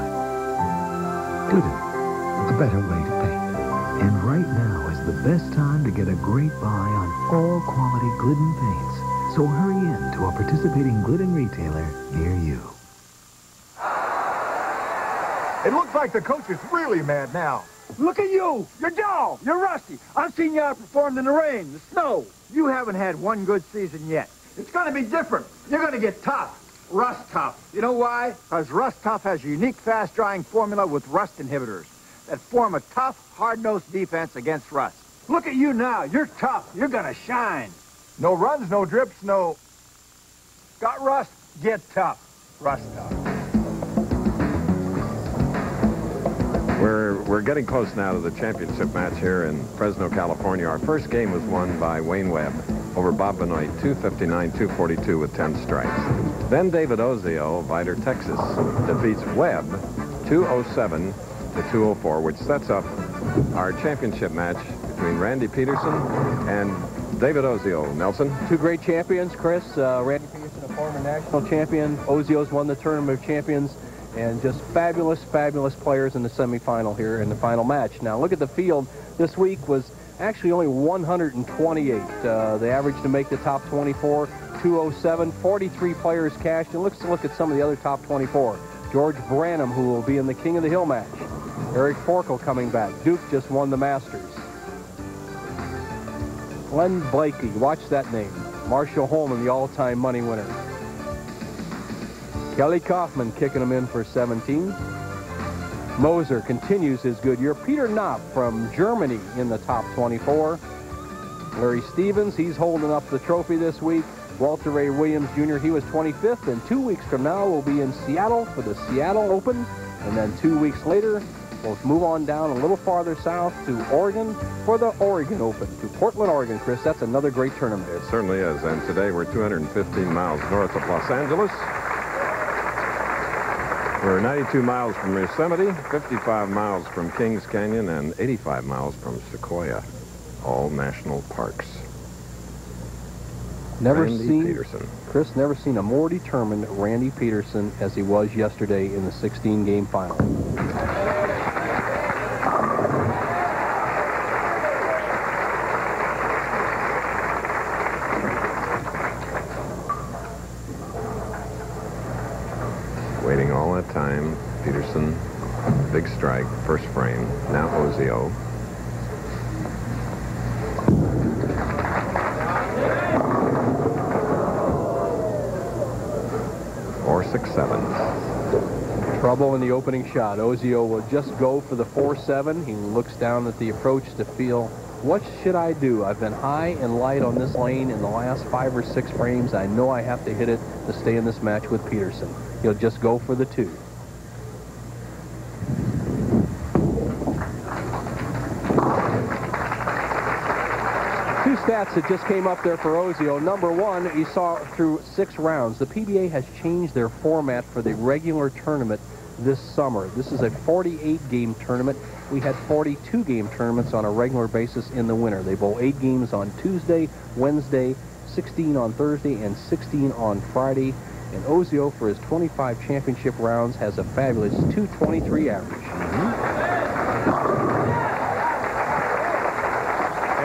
Glidden, a better way to paint. And right now is the best time to get a great buy on all quality Glidden paints. So hurry in to a participating Glidden retailer near you. (sighs) It looks like the coach is really mad now. Look at you. You're dull. You're rusty. I've seen you outperformed in the rain, the snow. You haven't had one good season yet. It's going to be different. You're going to get tough. Rust Tough. You know why? Because Rust Tough has a unique fast-drying formula with rust inhibitors that form a tough, hard-nosed defense against rust. Look at you now. You're tough. You're going to shine. No runs, no drips, no... Got rust? Get tough. Rust Tough. We're, we're getting close now to the championship match here in Fresno, California. Our first game was won by Wayne Webb over Bob Benoit, 259-242 with 10 strikes. Then David Ozio of Texas, defeats Webb 207 to 204, which sets up our championship match between Randy Pedersen and David Ozio. Nelson? Two great champions, Chris. Uh, Randy Pedersen, a former national champion. Ozio's won the Tournament of Champions. And just fabulous, fabulous players in the semifinal here in the final match. Now, look at the field. This week was actually only 128. Uh, the average to make the top 24, 207. 43 players cashed. And let's look at some of the other top 24. George Branham, who will be in the King of the Hill match. Eric Forkel coming back. Duke just won the Masters. Glenn Blakey, watch that name. Marshall Holman, the all-time money winner. Kelly Coffman kicking him in for 17. Moser continues his good year. Peter Knopp from Germany in the top 24. Larry Stevens, he's holding up the trophy this week. Walter Ray Williams Jr., he was 25th, and two weeks from now we'll be in Seattle for the Seattle Open. And then two weeks later, we'll move on down a little farther south to Oregon for the Oregon Open, to Portland, Oregon, Chris. That's another great tournament. It certainly is. And today we're 215 miles north of Los Angeles. We're 92 miles from Yosemite, 55 miles from Kings Canyon, and 85 miles from Sequoia, all national parks. Never Randy seen Pedersen. Chris never seen a more determined Randy Pedersen as he was yesterday in the 16-game final. Waiting all that time, Pedersen, big strike, first frame. Now Ozio. Four, six, seven. In the opening shot. Ozio will just go for the 4-7. He looks down at the approach to feel, what should I do? I've been high and light on this lane in the last five or six frames. I know I have to hit it to stay in this match with Pedersen. He'll just go for the two. Two stats that just came up there for Ozio. Number one, you saw through six rounds. The PBA has changed their format for the regular tournament this summer. This is a 48-game tournament. We had 42-game tournaments on a regular basis in the winter. They bowl eight games on Tuesday, Wednesday, 16 on Thursday, and 16 on Friday. And Ozio, for his 25 championship rounds, has a fabulous 223 average. Mm-hmm.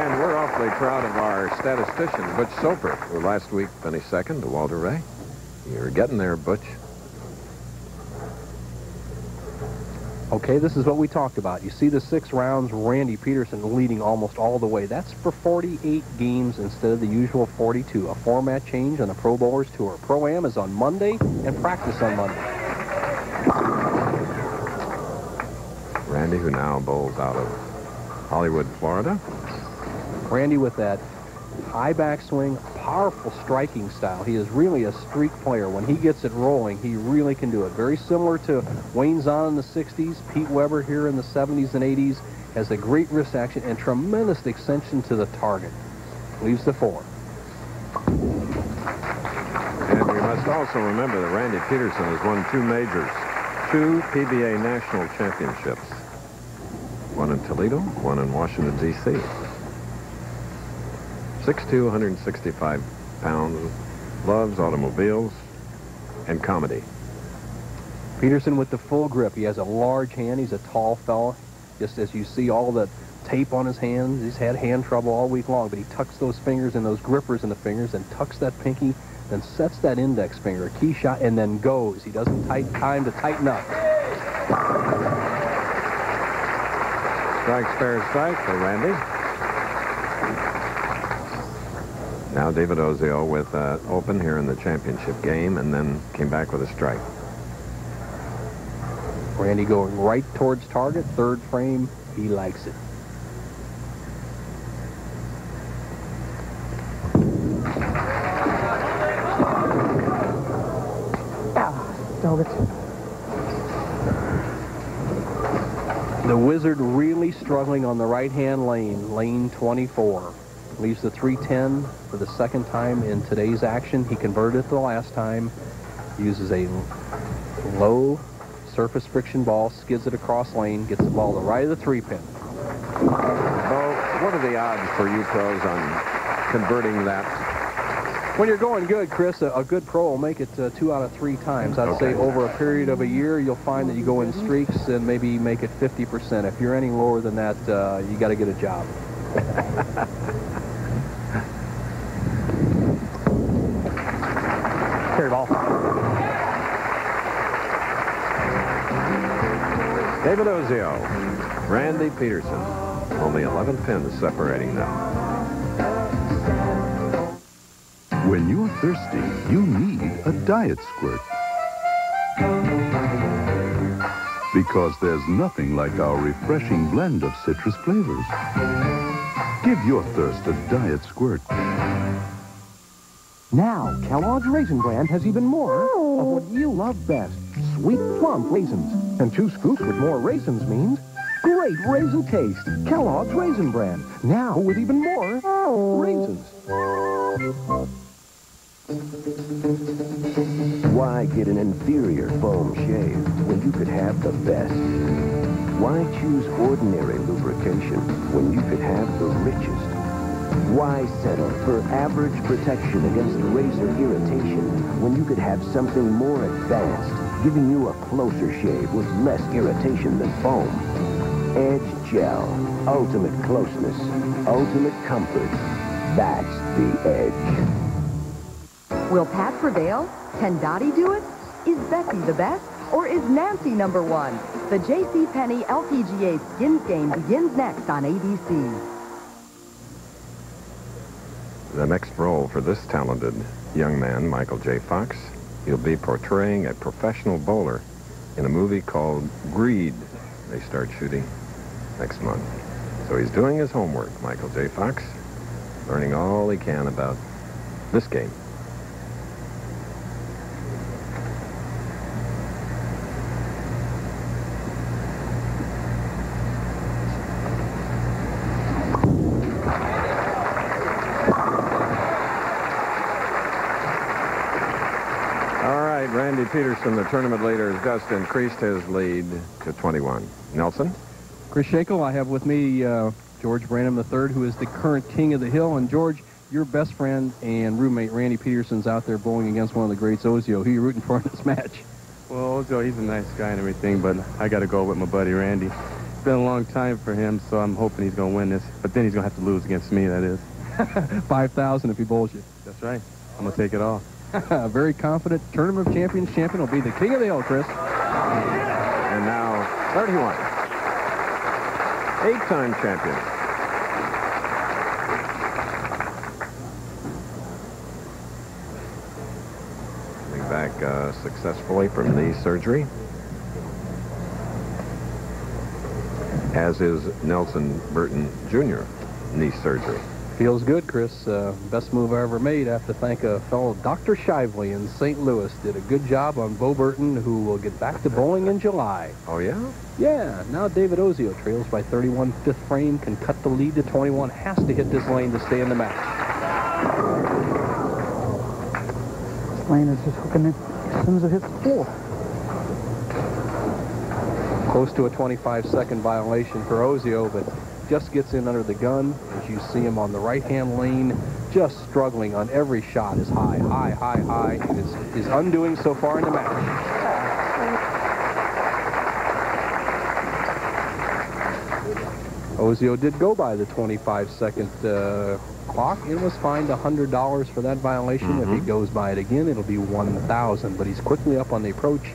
And we're awfully proud of our statistician, Butch Soper, who last week finished second to Walter Ray. You're getting there, Butch. Okay, this is what we talked about. You see the six rounds, Randy Pedersen leading almost all the way. That's for 48 games instead of the usual 42. A format change on the Pro Bowlers Tour. Pro-Am is on Monday and practice on Monday. Randy, who now bowls out of Hollywood, Florida. Randy with that high backswing, powerful striking style. He is really a streak player. When he gets it rolling, he really can do it. Very similar to Wayne Zahn in the 60s, Pete Weber here in the 70s and 80s. Has a great wrist action and tremendous extension to the target. Leaves the four. And we must also remember that Randy Pedersen has won two majors, two PBA national championships. One in Toledo, one in Washington, D.C. 6'2", 165 pounds, loves automobiles and comedy. Pedersen with the full grip. He has a large hand. He's a tall fella. Just as you see all the tape on his hands, he's had hand trouble all week long, but he tucks those fingers and those grippers in the fingers and tucks that pinky, then sets that index finger, a key shot, and then goes. He doesn't take time to tighten up. Strike, spare, strike for Randy. Now David Ozio with uh, open here in the championship game and then came back with a strike. Randy going right towards target, third frame. He likes it. Ah, stole it. The The Wizard really struggling on the right-hand lane, lane 24. Leaves the 310 for the second time in today's action. He converted it the last time. Uses a low surface friction ball, skids it across lane, gets the ball to the right of the three pin. Bo, what are the odds for you pros on converting that? When you're going good, Chris, a, a good pro will make it uh, two out of three times. I'd say over a period of a year, you'll find that you go in streaks and maybe make it 50%. If you're any lower than that, uh, you got to get a job. (laughs) David Ozio, Randy Pedersen. Only 11 pins separating them. When you're thirsty, you need a diet squirt. Because there's nothing like our refreshing blend of citrus flavors. Give your thirst a diet squirt. Now, Kellogg's Raisin Bran has even more of what you love best. Sweet, plump raisins. And two scoops with more raisins means great raisin taste. Kellogg's Raisin Bran. Now with even more raisins. Why get an inferior foam shave when you could have the best? Why choose ordinary lubrication when you could have the richest? Why settle for average protection against razor irritation when you could have something more advanced, giving you a closer shave with less irritation than foam? Edge Gel. Ultimate closeness. Ultimate comfort. That's the edge. Will Pat prevail? Can Dottie do it? Is Bessie the best? Or is Nancy number one? The J.C. Penney LPGA Skins Game begins next on ABC. The next role for this talented young man, Michael J. Fox, he'll be portraying a professional bowler in a movie called Greed. They start shooting next month. So he's doing his homework, Michael J. Fox, learning all he can about this game. All right, Randy Pedersen, the tournament leader, has just increased his lead to 21. Nelson? Chris Schenkel, I have with me uh, George Branham III, who is the current king of the hill. And George, your best friend and roommate Randy Pedersen's out there bowling against one of the greats, Ozio. Who are you rooting for in this match? Well, Ozio, he's a nice guy and everything, but I got to go with my buddy Randy. It's been a long time for him, so I'm hoping he's going to win this. But then he's going to have to lose against me, that is. (laughs) 5,000 if he bowls you. That's right. I'm going to take it all. (laughs) Very confident Tournament of Champions champion will be the king of the hill, Chris. And now, 31. Eight-time champion. Coming back uh, successfully from knee surgery. As is Nelson Burton Jr. knee surgery. Feels good, Chris. Uh, best move I ever made. I have to thank a fellow, Dr. Shively in St. Louis. Did a good job on Bo Burton, who will get back to bowling in July. Oh, yeah? Yeah, now David Ozio trails by 31 fifth frame, can cut the lead to 21, has to hit this lane to stay in the match. This lane is just hooking it as soon as it hits the floor. Close to a 25-second violation for Ozio, but just gets in under the gun. As you see him on the right-hand lane, just struggling on every shot is high, high, high, high, and is, is undoing so far in the match. Ozio did go by the 25-second uh, clock and was fined $100 for that violation. If he goes by it again, it'll be 1000 but he's quickly up on the approach.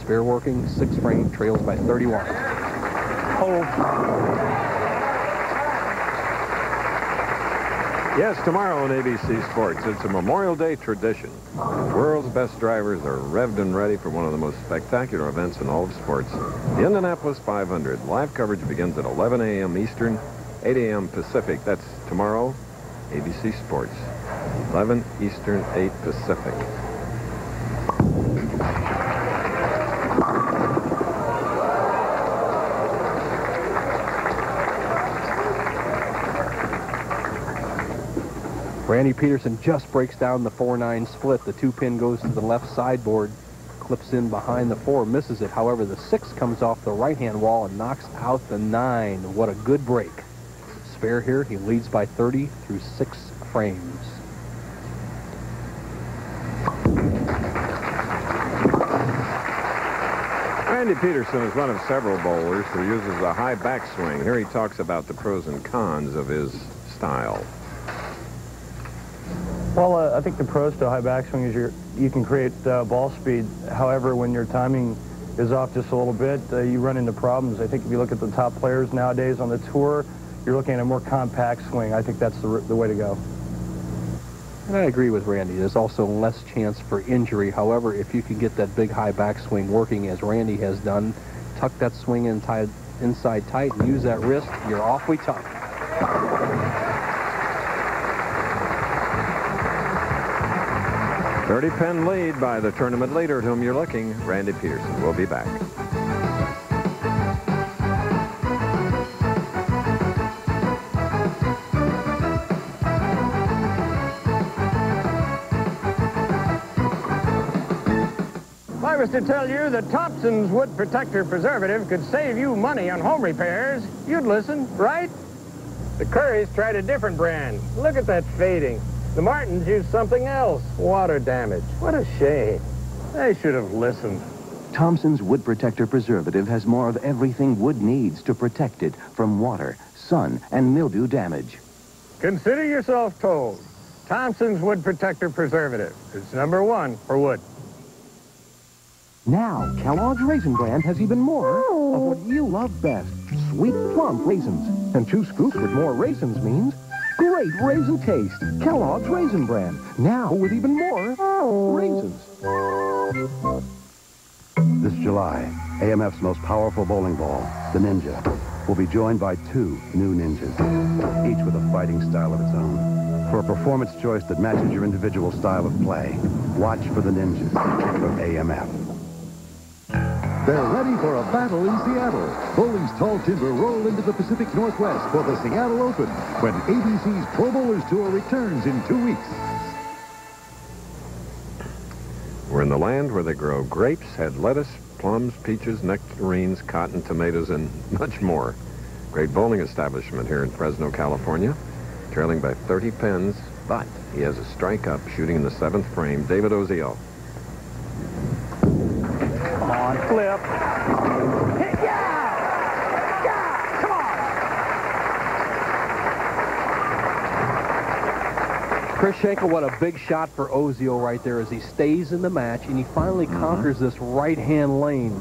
Spare working, six frame, trails by 31. Yes, tomorrow on ABC Sports, it's a Memorial Day tradition. The world's best drivers are revved and ready for one of the most spectacular events in all of sports, the Indianapolis 500. Live coverage begins at 11 a.m. Eastern, 8 a.m. Pacific. That's tomorrow, ABC Sports. 11 Eastern, 8 Pacific. Randy Pedersen just breaks down the 4-9 split. The two pin goes to the left sideboard, clips in behind the four, misses it. However, the six comes off the right-hand wall and knocks out the nine. What a good break. Spare here, he leads by 30 through six frames. Randy Pedersen is one of several bowlers who uses a high backswing. Here he talks about the pros and cons of his style. Well, uh, I think the pros to high backswing is you you can create uh, ball speed. However, when your timing is off just a little bit, uh, you run into problems. I think if you look at the top players nowadays on the tour, you're looking at a more compact swing. I think that's the, the way to go. And I agree with Randy. There's also less chance for injury. However, if you can get that big high backswing working as Randy has done, tuck that swing in tight, inside tight and use that wrist, you're awfully tough. Thirty pin lead by the tournament leader at whom you're looking, Randy Pedersen. We'll be back. If I was to tell you that Thompson's Wood Protector Preservative could save you money on home repairs, you'd listen, right? The Currys tried a different brand. Look at that fading. The Martins used something else. Water damage. What a shame. They should have listened. Thompson's Wood Protector Preservative has more of everything wood needs to protect it from water, sun, and mildew damage. Consider yourself told. Thompson's Wood Protector Preservative is number one for wood. Now, Kellogg's Raisin Bran has even more of what you love best. Sweet, plump raisins. And two scoops with more raisins means great raisin taste. Kellogg's Raisin Bran. Now with even more raisins. This July, AMF's most powerful bowling ball, the Ninja, will be joined by two new ninjas, each with a fighting style of its own. For a performance choice that matches your individual style of play, watch for the Ninjas from AMF. They're ready for a battle in Seattle. Bowling's tall timber roll into the Pacific Northwest for the Seattle Open when ABC's Pro Bowlers Tour returns in two weeks. We're in the land where they grow grapes, head lettuce, plums, peaches, nectarines, cotton, tomatoes, and (laughs) much more. Great bowling establishment here in Fresno, California. Trailing by 30 pins, but he has a strike up shooting in the seventh frame. David Ozio. Come on, flip. Hit, yeah! Yeah! Come on! Chris Schenkel, what a big shot for Ozio right there as he stays in the match and he finally mm-hmm. conquers this right-hand lane.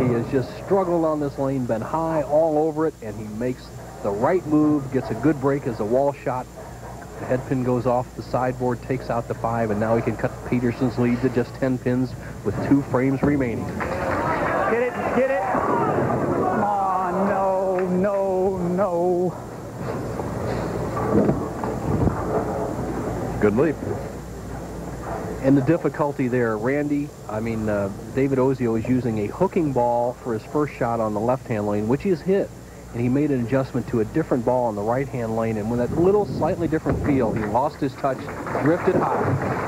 He has just struggled on this lane, been high all over it, and he makes the right move, gets a good break as a wall shot. The head pin goes off the sideboard, takes out the five, and now he can cut Pedersen's lead to just 10 pins with two frames remaining. Get it, get it. Come on, no, no, no. Good leap. And the difficulty there, Randy, I mean, uh, David Ozio is using a hooking ball for his first shot on the left-hand lane, which is hit. And he made an adjustment to a different ball on the right-hand lane. And with that little slightly different feel, he lost his touch, drifted high.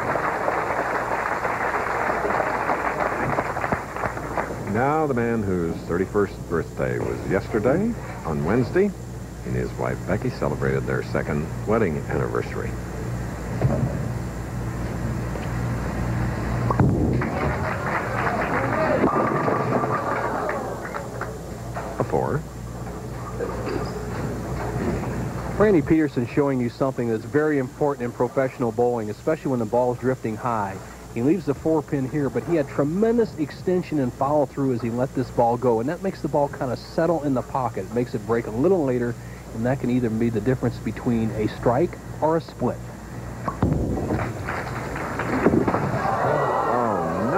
Now the man whose 31st birthday was yesterday, on Wednesday, and his wife Becky celebrated their second wedding anniversary. A four. Randy Pedersen showing you something that's very important in professional bowling, especially when the ball's drifting high. He leaves the four pin here, but he had tremendous extension and follow through as he let this ball go, and that makes the ball kind of settle in the pocket. It makes it break a little later, and that can either be the difference between a strike or a split. Oh,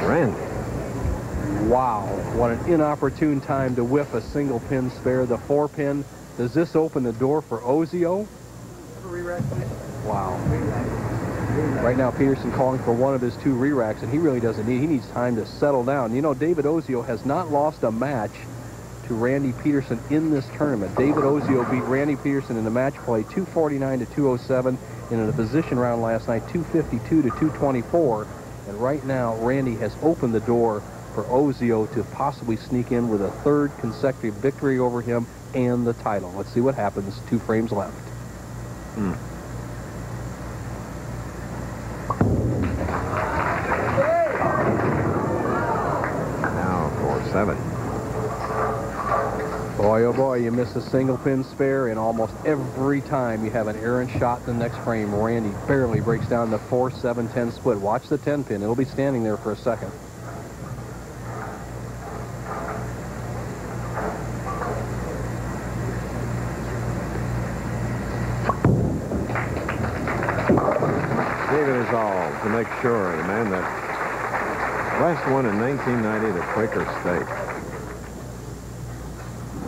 no. Randy. Wow, what an inopportune time to whiff a single pin spare. The four pin. Does this open the door for Ozio? Wow. Right now, Pedersen calling for one of his two re-racks, and he really doesn't need. He needs time to settle down. You know, David Ozio has not lost a match to Randy Pedersen in this tournament. David Ozio beat Randy Pedersen in the match play 249 to 207 and in a position round last night 252 to 224. And right now, Randy has opened the door for Ozio to possibly sneak in with a third consecutive victory over him and the title. Let's see what happens. Two frames left. Hmm. Now for seven. Boy, oh boy, you miss a single pin spare, and almost every time you have an errant shot in the next frame, Randy barely breaks down the 4-7-10 split. Watch the 10 pin. It'll be standing there for a second. David is all to make sure, the that last one in 1990, the Quaker State.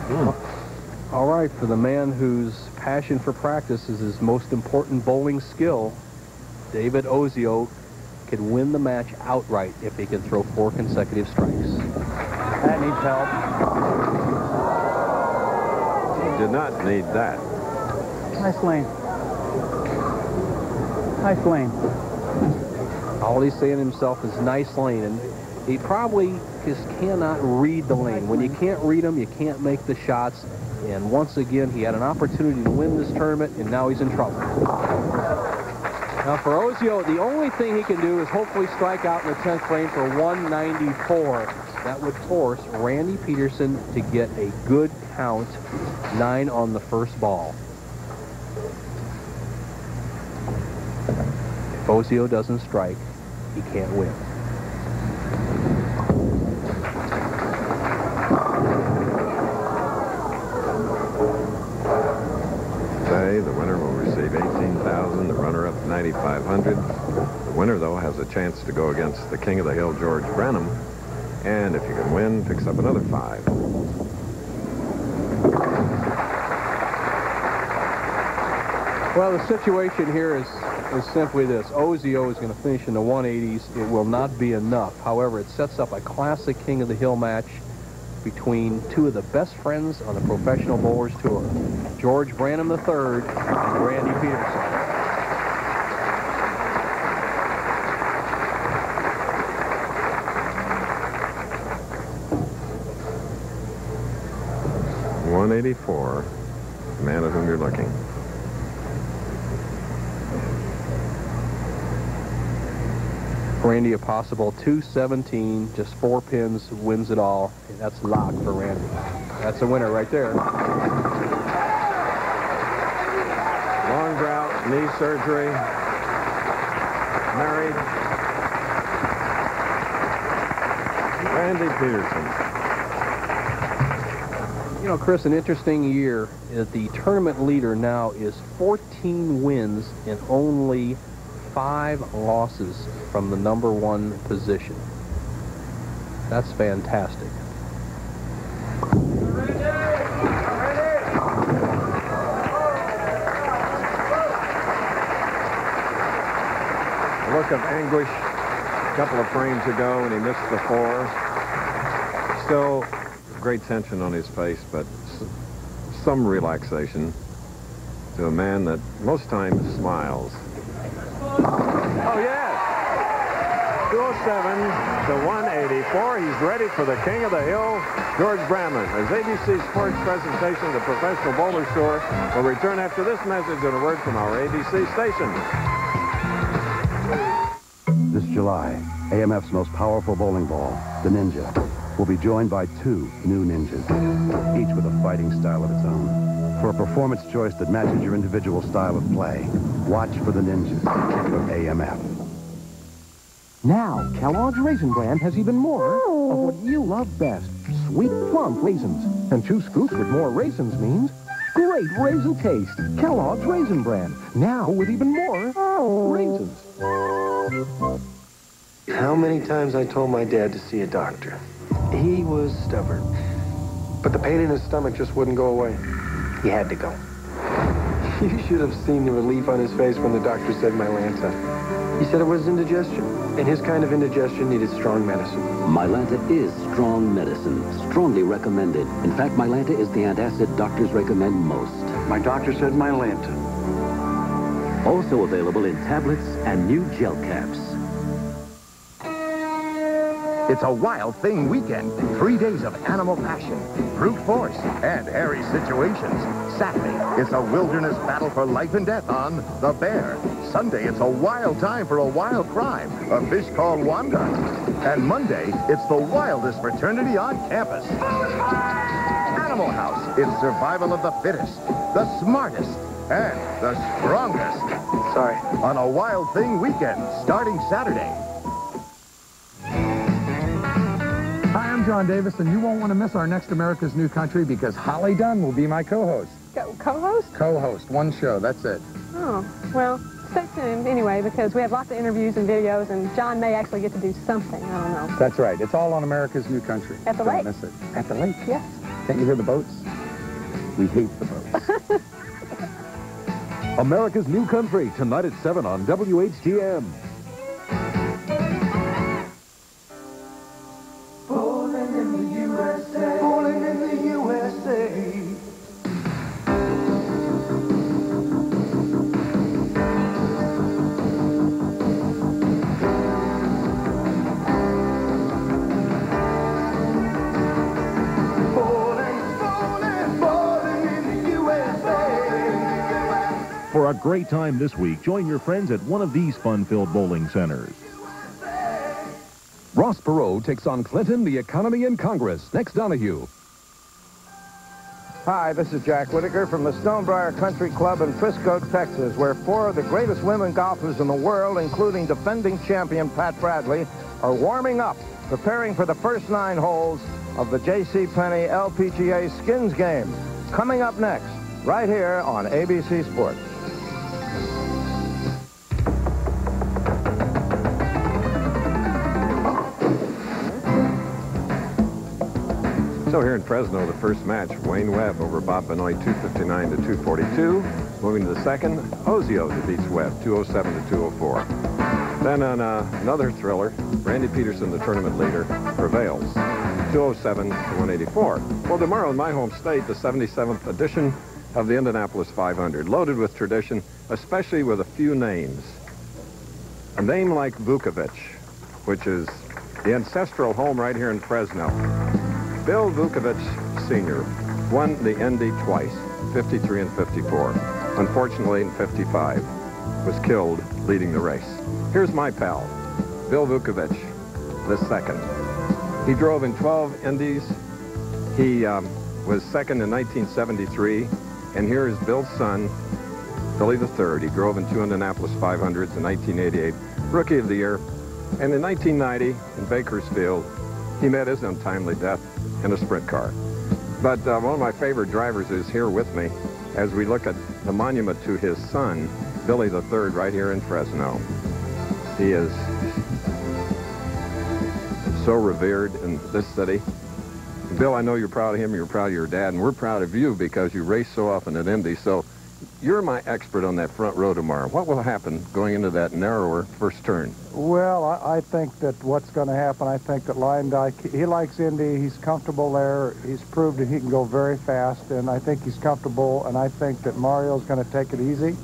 Hmm. All right, for the man whose passion for practice is his most important bowling skill, David Ozio can win the match outright if he can throw four consecutive strikes. That needs help. He did not need that. Nice lane. Nice lane. All he's saying himself is nice lane, and he probably just cannot read the lane. When you can't read them, you can't make the shots. And once again, he had an opportunity to win this tournament, and now he's in trouble. Now for Ozio, the only thing he can do is hopefully strike out in the 10th frame for 194. That would force Randy Pedersen to get a good count, nine on the first ball. If Ozio doesn't strike, he can't win. Today, the winner will receive 18000 the runner-up 9500 The winner, though, has a chance to go against the king of the hill, George Branham. And if you can win, picks up another five. Well, the situation here is, is simply this. Ozio is going to finish in the 180s. It will not be enough. However, it sets up a classic King of the Hill match between two of the best friends on the Professional Bowlers Tour, George Branham III and Randy Pedersen. One eighty-four. Man at whom you're looking. Randy a possible 217, just four pins, wins it all. And that's lock for Randy. That's a winner right there. Long drought, knee surgery, married. Randy Pedersen. You know, Chris, an interesting year. The tournament leader now is 14 wins and only five losses from the number one position. That's fantastic. Look of anguish a couple of frames ago when he missed the four. Still great tension on his face, but some relaxation to a man that most times smiles. Oh, yes. 207 to 184. He's ready for the King of the Hill, George Branham. As ABC Sports presentation of the Professional Bowler Tour will return after this message and a word from our ABC station. This July, AMF's most powerful bowling ball, the Ninja, will be joined by two new ninjas, each with a fighting style of its own. For a performance choice that matches your individual style of play, watch for the Ninjas from AMF. Now, Kellogg's Raisin Bran has even more of what you love best. Sweet, plump raisins. And two scoops with more raisins means great raisin taste. Kellogg's Raisin Bran. Now with even more raisins. How many times I told my dad to see a doctor? He was stubborn. But the pain in his stomach just wouldn't go away. He had to go. You should have seen the relief on his face when the doctor said Mylanta. He said it was indigestion, and his kind of indigestion needed strong medicine. Mylanta is strong medicine, strongly recommended. In fact, Mylanta is the antacid doctors recommend most. My doctor said Mylanta. Also available in tablets and new gel caps. It's a wild thing weekend. Three days of animal passion, brute force, and hairy situations. Saturday, it's a wilderness battle for life and death on The Bear. Sunday, it's a wild time for a wild crime, a fish called Wanda. And Monday, it's the wildest fraternity on campus. Animal House, it's survival of the fittest, the smartest, and the strongest. Sorry. On a wild thing weekend, starting Saturday. John Davis, and you won't want to miss our next America's New Country because Holly Dunn will be my co-host. Co-host? Co-host, one show, that's it. Oh, well, stay tuned anyway because we have lots of interviews and videos, and John may actually get to do something. I don't know. That's right. It's all on America's New Country. At the Don't lake. miss it. At the lake? Yes. Can't you hear the boats? We hate the boats. (laughs) America's New Country, tonight at 7 on WHTM. Great time this week, join your friends at one of these fun-filled bowling centers. Ross Perot takes on Clinton, the economy, and Congress. Next, Donahue. Hi, this is Jack Whitaker from the Stonebriar Country Club in Frisco, Texas, where four of the greatest women golfers in the world, including defending champion Pat Bradley, are warming up, preparing for the first nine holes of the J.C. Penney LPGA Skins game. Coming up next, right here on ABC Sports. Here in Fresno, the first match, Wayne Webb over Bob Benoit, 259 to 242. Moving to the second, Ozio defeats Webb, 207 to 204. Then on uh, another thriller, Randy Pedersen, the tournament leader, prevails, 207 to 184. Well, tomorrow in my home state, the 77th edition of the Indianapolis 500, loaded with tradition, especially with a few names. A name like Vukovich, which is the ancestral home right here in Fresno. Bill Vukovich Sr. won the Indy twice, 53 and 54. Unfortunately, in 55, was killed leading the race. Here's my pal, Bill Vukovich, the second. He drove in 12 Indies. He um, was second in 1973. And here is Bill's son, Billy III. He drove in two Indianapolis 500s in 1988, Rookie of the Year. And in 1990, in Bakersfield, he met his untimely death in a sprint car. But uh, one of my favorite drivers is here with me as we look at the monument to his son, Billy III, right here in Fresno. He is so revered in this city. Bill, I know you're proud of him, you're proud of your dad, and we're proud of you because you race so often at Indy. So you're my expert on that front row tomorrow. What will happen going into that narrower first turn? Well, I, I think that what's going to happen, I think that Luyendyk, he likes Indy. He's comfortable there. He's proved that he can go very fast, and I think he's comfortable, and I think that Mario's going to take it easy.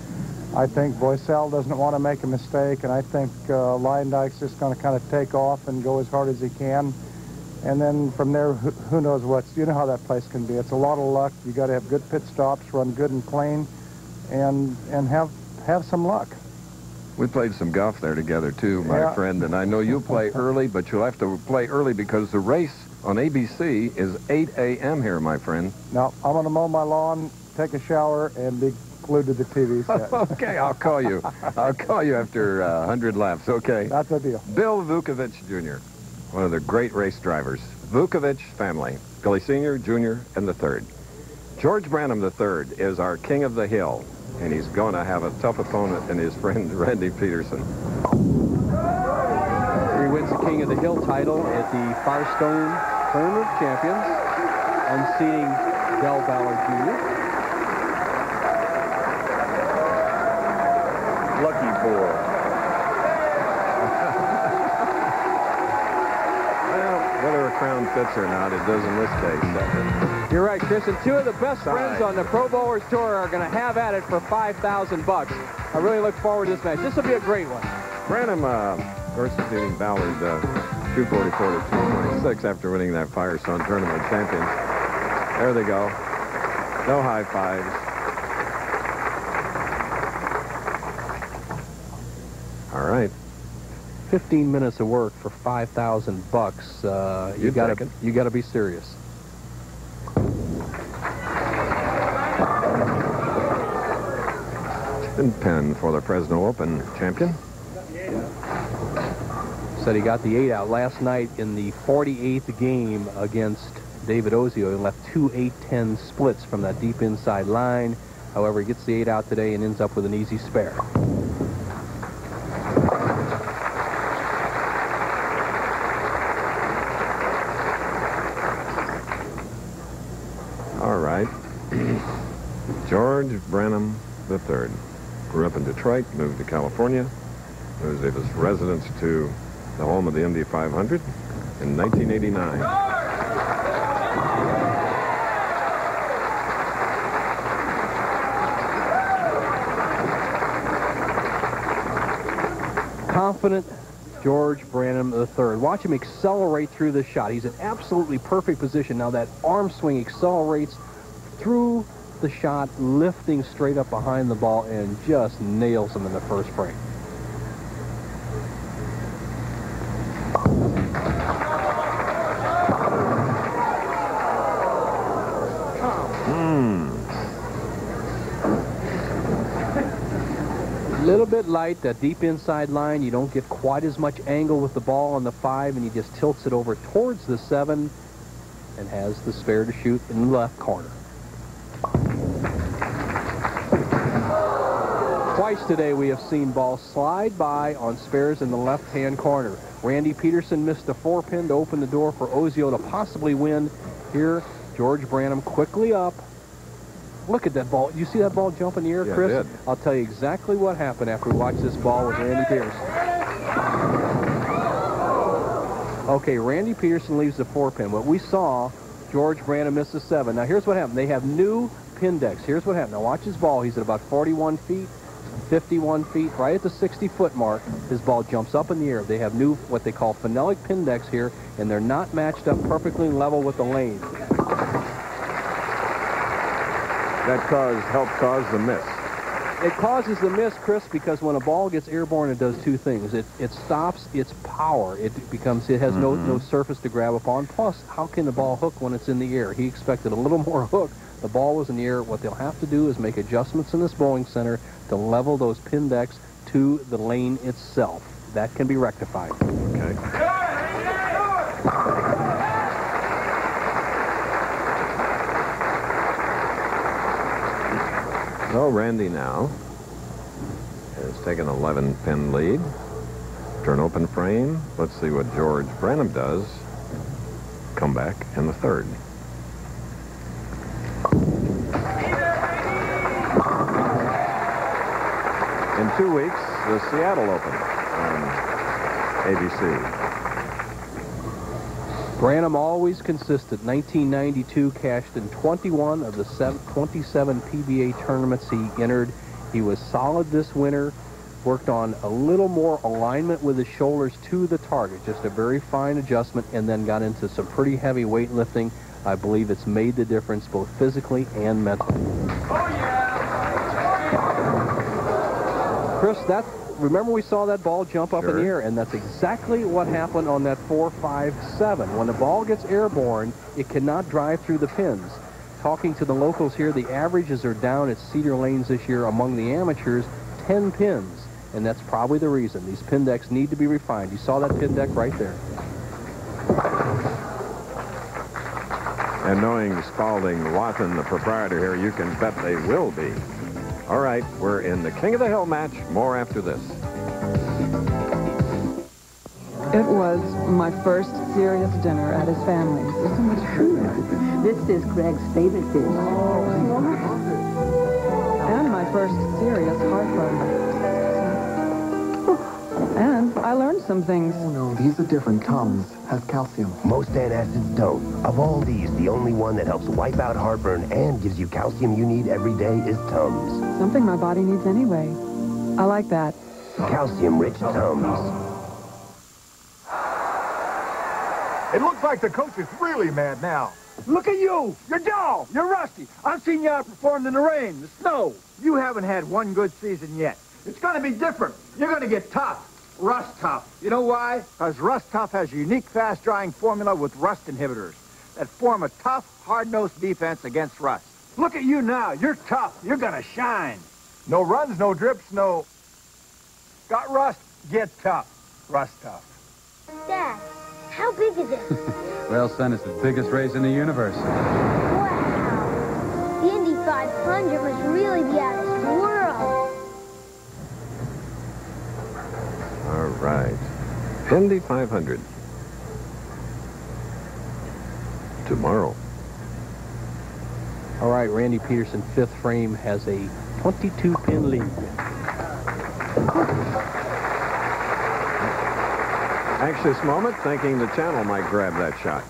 I think Boesel doesn't want to make a mistake, and I think uh, just going to kind of take off and go as hard as he can. And then from there, who, who knows what's, you know how that place can be. It's a lot of luck. You got to have good pit stops, run good and clean, and, and have, have some luck. We played some golf there together too, my Yeah. friend, and I know you play (laughs) early, but you'll have to play early because the race on ABC is 8 a.m. here, my friend. Now, I'm going to mow my lawn, take a shower, and be glued to the TV (laughs) set. okay, I'll call you. I'll call you after uh, 100 laps, okay? That's a deal. Bill Vukovich Jr., one of the great race drivers. Vukovich family, Billy Sr., Jr., and the third. George Branham III is our king of the hill, and he's going to have a tough opponent in his friend (laughs) Randy Pedersen. He wins the King of the Hill title at the Firestone Tournament of Champions, unseating Del Ballard Jr. Lucky boy. (laughs) well, whether a crown fits or not, it does in this case. You're right, Chris. And two of the best friends on the Pro Bowlers Tour are going to have at it for 5000 bucks. I really look forward to this match. This will be a great one. Branham, uh, of course, is beating Ballard uh, 244 to 226 after winning that Firestone Tournament Champions. There they go. No high fives. All right. 15 minutes of work for 5000 bucks. Uh, you got to you got to be serious. And Penn for the Fresno Open champion. Said he got the eight out last night in the 48th game against David Ozio. He left two 8-10 splits from that deep inside line. However, he gets the eight out today and ends up with an easy spare. All right. (clears throat) George Branham III. Grew up in Detroit, moved to California, moved his residence to the home of the Indy 500 in 1989. Confident George Branham III. Watch him accelerate through the shot. He's in absolutely perfect position. Now that arm swing accelerates through the shot, lifting straight up behind the ball and just nails him in the first frame. Hmm. little bit light, that deep inside line. You don't get quite as much angle with the ball on the five, and he just tilts it over towards the seven and has the spare to shoot in the left corner. Twice today we have seen balls slide by on spares in the left-hand corner. Randy Pedersen missed a four-pin to open the door for Ozio to possibly win. Here, George Branham quickly up. Look at that ball. You see that ball jump in the air, Yeah, Chris? I'll tell you exactly what happened after we watched this ball with Randy Pedersen. Okay, Randy Pedersen leaves the four pin. What we saw, George Branham missed the seven. Now here's what happened. They have new pin decks. Here's what happened. Now watch his ball. He's at about 41 feet, 51 feet, right at the 60 foot mark. His ball jumps up in the air. They have new, what they call phenolic pin decks here, and they're not matched up perfectly level with the lane. That caused, helped cause the miss. It causes the miss, Chris, because when a ball gets airborne, it does two things. It it stops its power. It becomes it has no Mhm. no surface to grab upon. Plus, how can the ball hook when it's in the air? He expected a little (laughs) more hook. The ball was in the air. What they'll have to do is make adjustments in this bowling center to level those pin decks to the lane itself. That can be rectified. Okay. So Randy now has taken 11 pin lead. Turn open frame. Let's see what George Branham does. Come back in the third. In two weeks, the Seattle Open on ABC. Branham always consistent. 1992 cashed in 21 of the 27 PBA tournaments he entered. He was solid this winter. Worked on a little more alignment with his shoulders to the target, just a very fine adjustment, and then got into some pretty heavy weightlifting. I believe it's made the difference both physically and mentally. Oh, Chris, that remember we saw that ball jump up in the air, and that's exactly what happened on that 4-5-7. When the ball gets airborne, it cannot drive through the pins. Talking to the locals here, the averages are down at Cedar Lanes this year among the amateurs, 10 pins. And that's probably the reason. These pin decks need to be refined. You saw that pin deck right there. And knowing Spalding Watson, the proprietor here, you can bet they will be. All right, we're in the King of the Hill match. More after this. It was my first serious dinner at his family's. So much food. This is Greg's favorite dish. And my first serious heartburn. And I learned some things. Oh, no, these are different. Tums has calcium. Most antacids don't. Of all these, the only one that helps wipe out heartburn and gives you calcium you need every day is Tums. Something my body needs anyway. I like that. Calcium-rich Tums. It looks like the coach is really mad now. Look at you! You're dull! You're rusty! I've seen you outperformed in the rain, the snow. You haven't had one good season yet. It's going to be different. You're going to get tough. Rust tough. You know why? Because Rust Tough has a unique fast-drying formula with rust inhibitors that form a tough, hard-nosed defense against rust. Look at you now. You're tough. You're going to shine. No runs, no drips, no... Got rust? Get tough. Rust Tough. Dad, how big is it? (laughs) Well, son, it's the biggest race in the universe. wow. The Indy 500 must really be out of this world. All right. Indy 500. Tomorrow. All right, Randy Pedersen, fifth frame, has a 22-pin lead. Anxious moment, thinking the channel might grab that shot.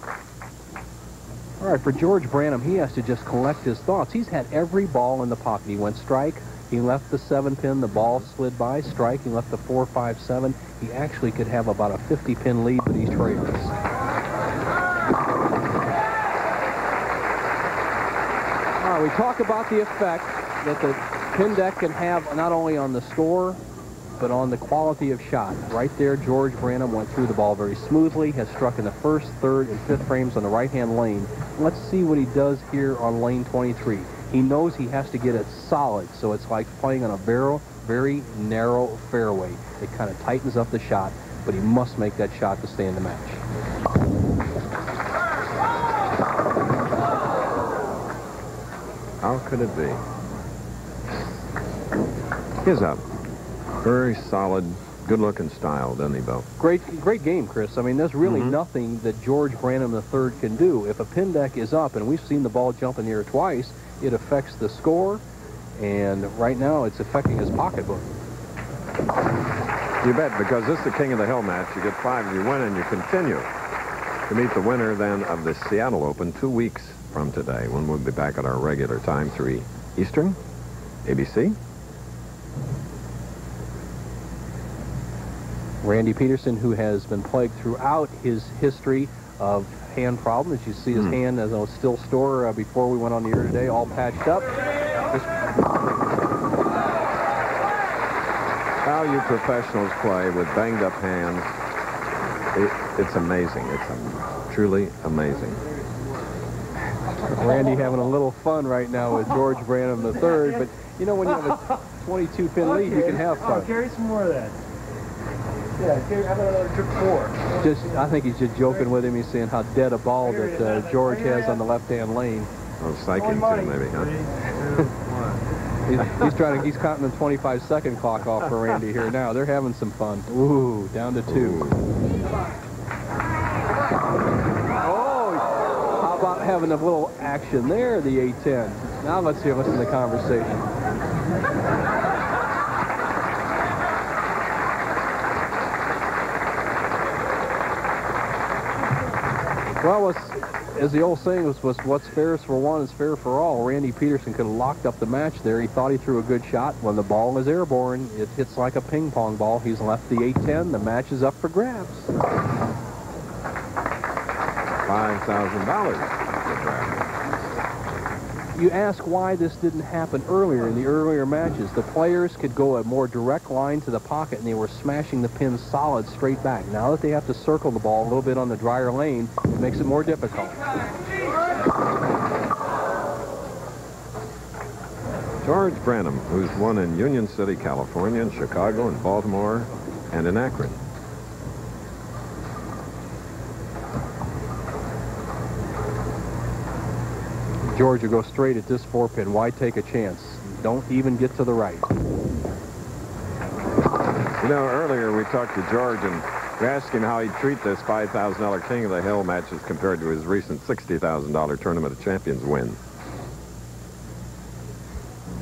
All right, for George Branham, he has to just collect his thoughts. He's had every ball in the pocket. He went strike. He left the seven pin. The ball slid by. Strike. He left the four, five, seven. He actually could have about a 50 pin lead, but. All right, we talk about the effect that the pin deck can have not only on the score, but on the quality of shot. Right there, George Branham went through the ball very smoothly, has struck in the first, third, and fifth frames on the right-hand lane. Let's see what he does here on lane 23. He knows he has to get it solid, so it's like playing on a very, very narrow fairway. It kind of tightens up the shot, but he must make that shot to stay in the match. How could it be? He's up. Very solid, good-looking style, doesn't he, Bill? Great, great game, Chris. I mean, there's really mm-hmm. nothing that George Branham III can do. If a pin deck is up, and we've seen the ball jump in the air twice, it affects the score, and right now it's affecting his pocketbook. You bet, because this is the King of the Hill match. You get five if you win, and you continue to meet the winner then of the Seattle Open two weeks from today, when we'll be back at our regular time, 3 Eastern, ABC. Randy Pedersen, who has been plagued throughout his history of hand problem. As You see his Hmm. hand as a still store uh, before we went on the air today, all patched up. Just How you professionals play with banged-up hands, it, it's amazing. It's um, truly amazing. Randy having a little fun right now with George Branham III, but you know when you have a 22-pin lead, you can have fun. (laughs) carry some more of that. Yeah, how about another trip four? Just, I think he's just joking with him. He's saying how dead a ball that uh, George has on the left-hand lane. Oh, psyching too, maybe, huh? He's, he's trying to, he's counting the 25-second clock off for Randy here now. They're having some fun. Ooh, down to two. Oh, how about having a little action there, the A-10. Now let's hear, listen to the conversation. Well, as the old saying was, was, what's fair for one is fair for all. Randy Pedersen could have locked up the match there. He thought he threw a good shot. When the ball is airborne, it hits like a ping pong ball. He's left the 8-10. The match is up for grabs. $5,000. You ask why this didn't happen earlier in the earlier matches. The players could go a more direct line to the pocket, and they were smashing the pins solid straight back. Now that they have to circle the ball a little bit on the drier lane, it makes it more difficult. George Branham, who's won in Union City, California, in Chicago, in Baltimore, and in Akron. George will go straight at this four pin. Why take a chance? Don't even get to the right. You know, earlier we talked to George and we asked him how he'd treat this $5,000 King of the Hill match as compared to his recent $60,000 Tournament of Champions win.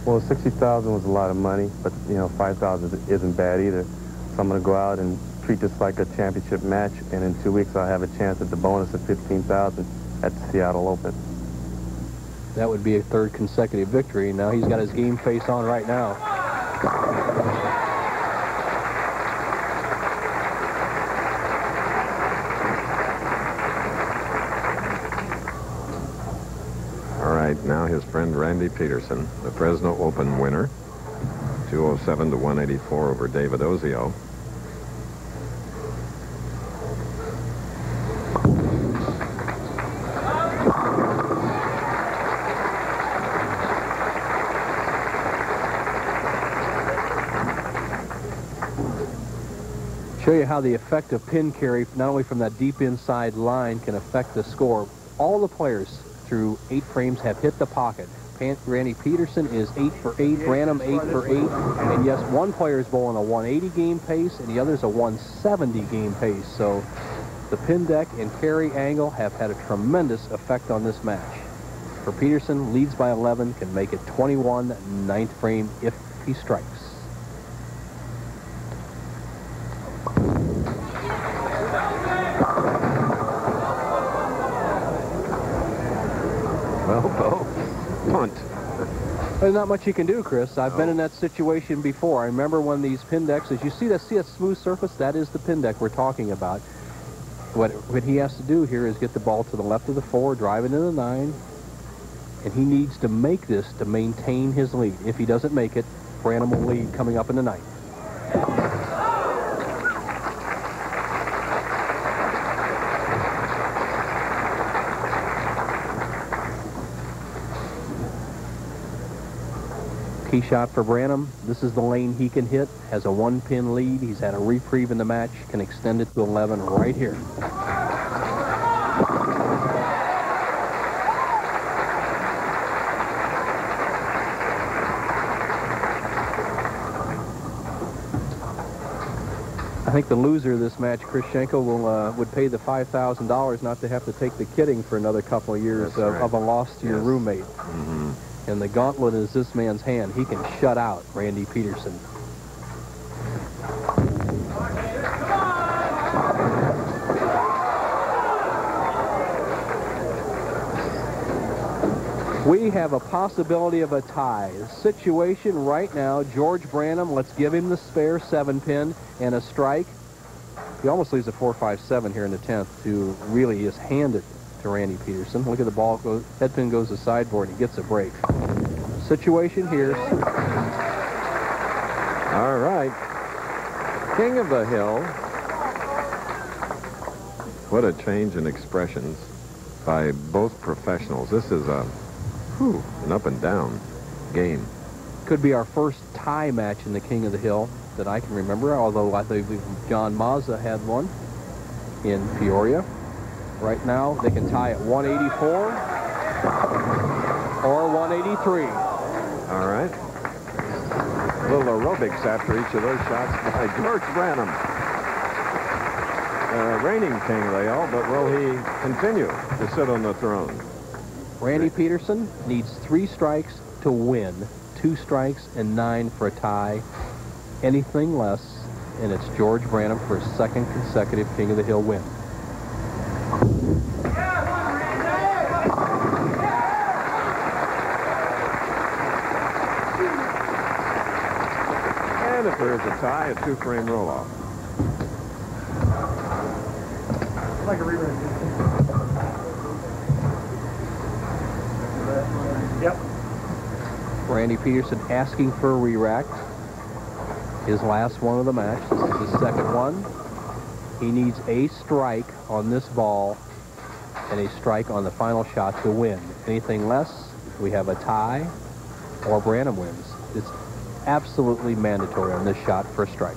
Well, 60000 was a lot of money, but, you know, 5000 isn't bad either. So I'm going to go out and treat this like a championship match, and in two weeks I'll have a chance at the bonus of 15000 at the Seattle Open. That would be a third consecutive victory. Now he's got his game face on right now. All right, now his friend Randy Pedersen, the Fresno Open winner, 207 to 184 over David Ozio. How the effect of pin carry, not only from that deep inside line, can affect the score. All the players through eight frames have hit the pocket. Randy Pedersen is eight for eight, Branham eight for eight, and yes, one player is bowling a 180 game pace, and the other is a 170 game pace. So the pin deck and carry angle have had a tremendous effect on this match. For Pedersen, leads by 11, can make it 21 ninth frame if he strikes. Well, Bo, punt. There's not much you can do, Chris. I've been in that situation before. I remember when these pin decks, as you see that see a smooth surface, that is the pin deck we're talking about. What what he has to do here is get the ball to the left of the four, drive it into the nine, and he needs to make this to maintain his lead. If he doesn't make it, Branham will lead coming up in the ninth. Key shot for Branham. This is the lane he can hit. Has a one-pin lead. He's had a reprieve in the match. Can extend it to 11 right here. I think the loser of this match, Chris Schenkel, will uh, would pay the $5,000 not to have to take the kidding for another couple of years of, right. of a loss to your Yes. roommate. Mhm. And the gauntlet is this man's hand. He can shut out Randy Pedersen. We have a possibility of a tie. The situation right now, George Branham, let's give him the spare seven pin and a strike. He almost leaves a 4-5-7 here in the 10th to really just hand it to Randy Pedersen. Look at the ball, head pin goes to sideboard, he gets a break. Situation here, All right. King of the Hill. What a change in expressions by both professionals. This is a, whew, an up and down game. could be our first tie match in the King of the Hill that I can remember, although I think John Mazza had one in Peoria. Right now, they can tie at 184 or 183. All right. Little aerobics after each of those shots by George Branham. Uh, reigning king hill, but will he continue to sit on the throne? Randy Pedersen needs three strikes to win, two strikes and nine for a tie. Anything less, and it's George Branham for his second consecutive King of the Hill win. And if there is a a two-frame roll-off. Like a rerun. Yep. Randy Pedersen asking for a re-rack. His last one of the match. This is his second one. He needs a strike on this ball and a strike on the final shot to win. Anything less, we have a tie or Branham wins. Absolutely mandatory on this shot for a strike.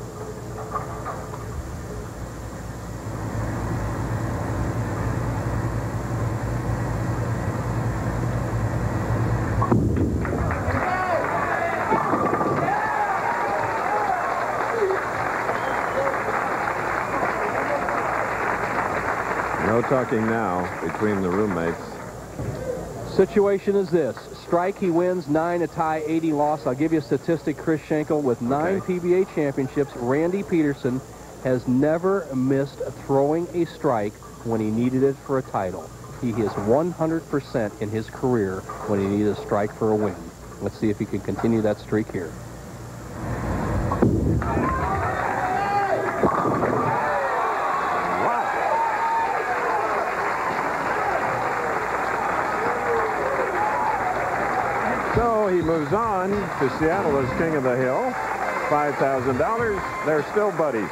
No talking now between the roommates. Situation is this. Strike, he wins. Nine, a tie, 80 loss. I'll give you a statistic, Chris Schenkel, with nine PBA championships. Randy Pedersen has never missed throwing a strike when he needed it for a title. He is 100% in his career when he needed a strike for a win. Let's see if he can continue that streak here. So he moves on to Seattle as King of the Hill. $5,000. They're still buddies.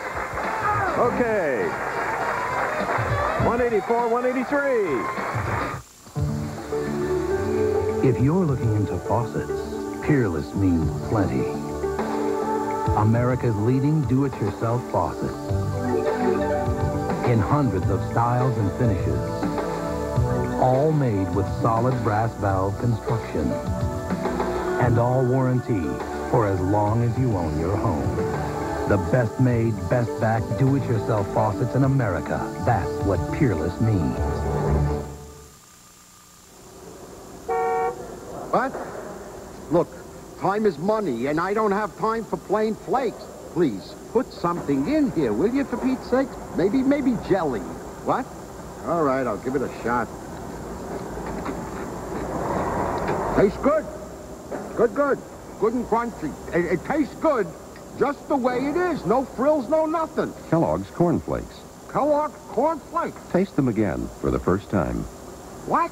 Okay. 184, 183. If you're looking into faucets, Peerless means plenty. America's leading do-it-yourself faucet. In hundreds of styles and finishes. All made with solid brass valve construction. And all warranty for as long as you own your home. The best made, best back, do-it-yourself faucets in America. That's what Peerless means. What? Look, time is money, and I don't have time for plain flakes. Please, put something in here, will you, for Pete's sake? Maybe, maybe jelly. What? All right, I'll give it a shot. Tastes good. Good, good. Good and crunchy. It, it tastes good just the way it is. No frills, no nothing. Kellogg's Corn Flakes. Kellogg's Corn Flakes. Taste them again for the first time. What?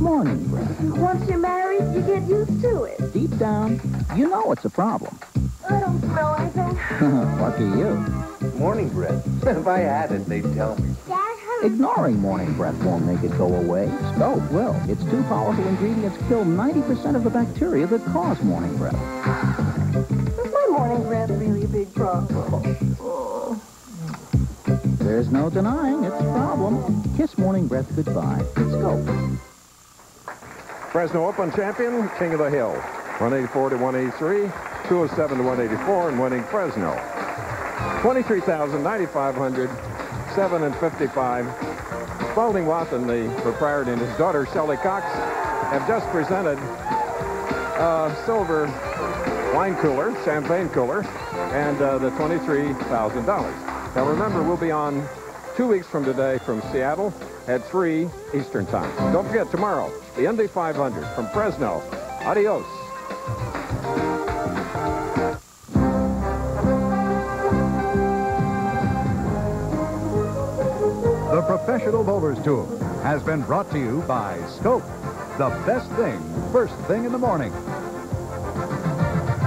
Morning, Brett. Once you're married, you get used to it. Deep down, you know it's a problem. I don't smell anything. (laughs) Lucky you. Morning breath. (laughs) if I had it, they'd tell me. Dad, hurry. Ignoring morning breath won't make it go away. Scope will. Its two powerful ingredients kill 90% of the bacteria that cause morning breath. Is my morning breath really a big problem? Oh. There's no denying it's a problem. Kiss morning breath goodbye. It's Scope. Fresno Open champion, King of the Hill. 184 to 183, 207 to 184, and winning Fresno. 23,000, 9,500, 7 and 55. Spalding Watson, the proprietor, and his daughter, Shelley Cox, have just presented a silver wine cooler, champagne cooler, and uh, the $23,000. Now remember, we'll be on two weeks from today from Seattle at 3 Eastern Time. Don't forget, tomorrow, the Indy 500 from Fresno. Adios. The Professional Bowlers Tour has been brought to you by Scope, the best thing, first thing in the morning.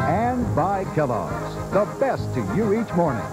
And by Kellogg's, the best to you each morning.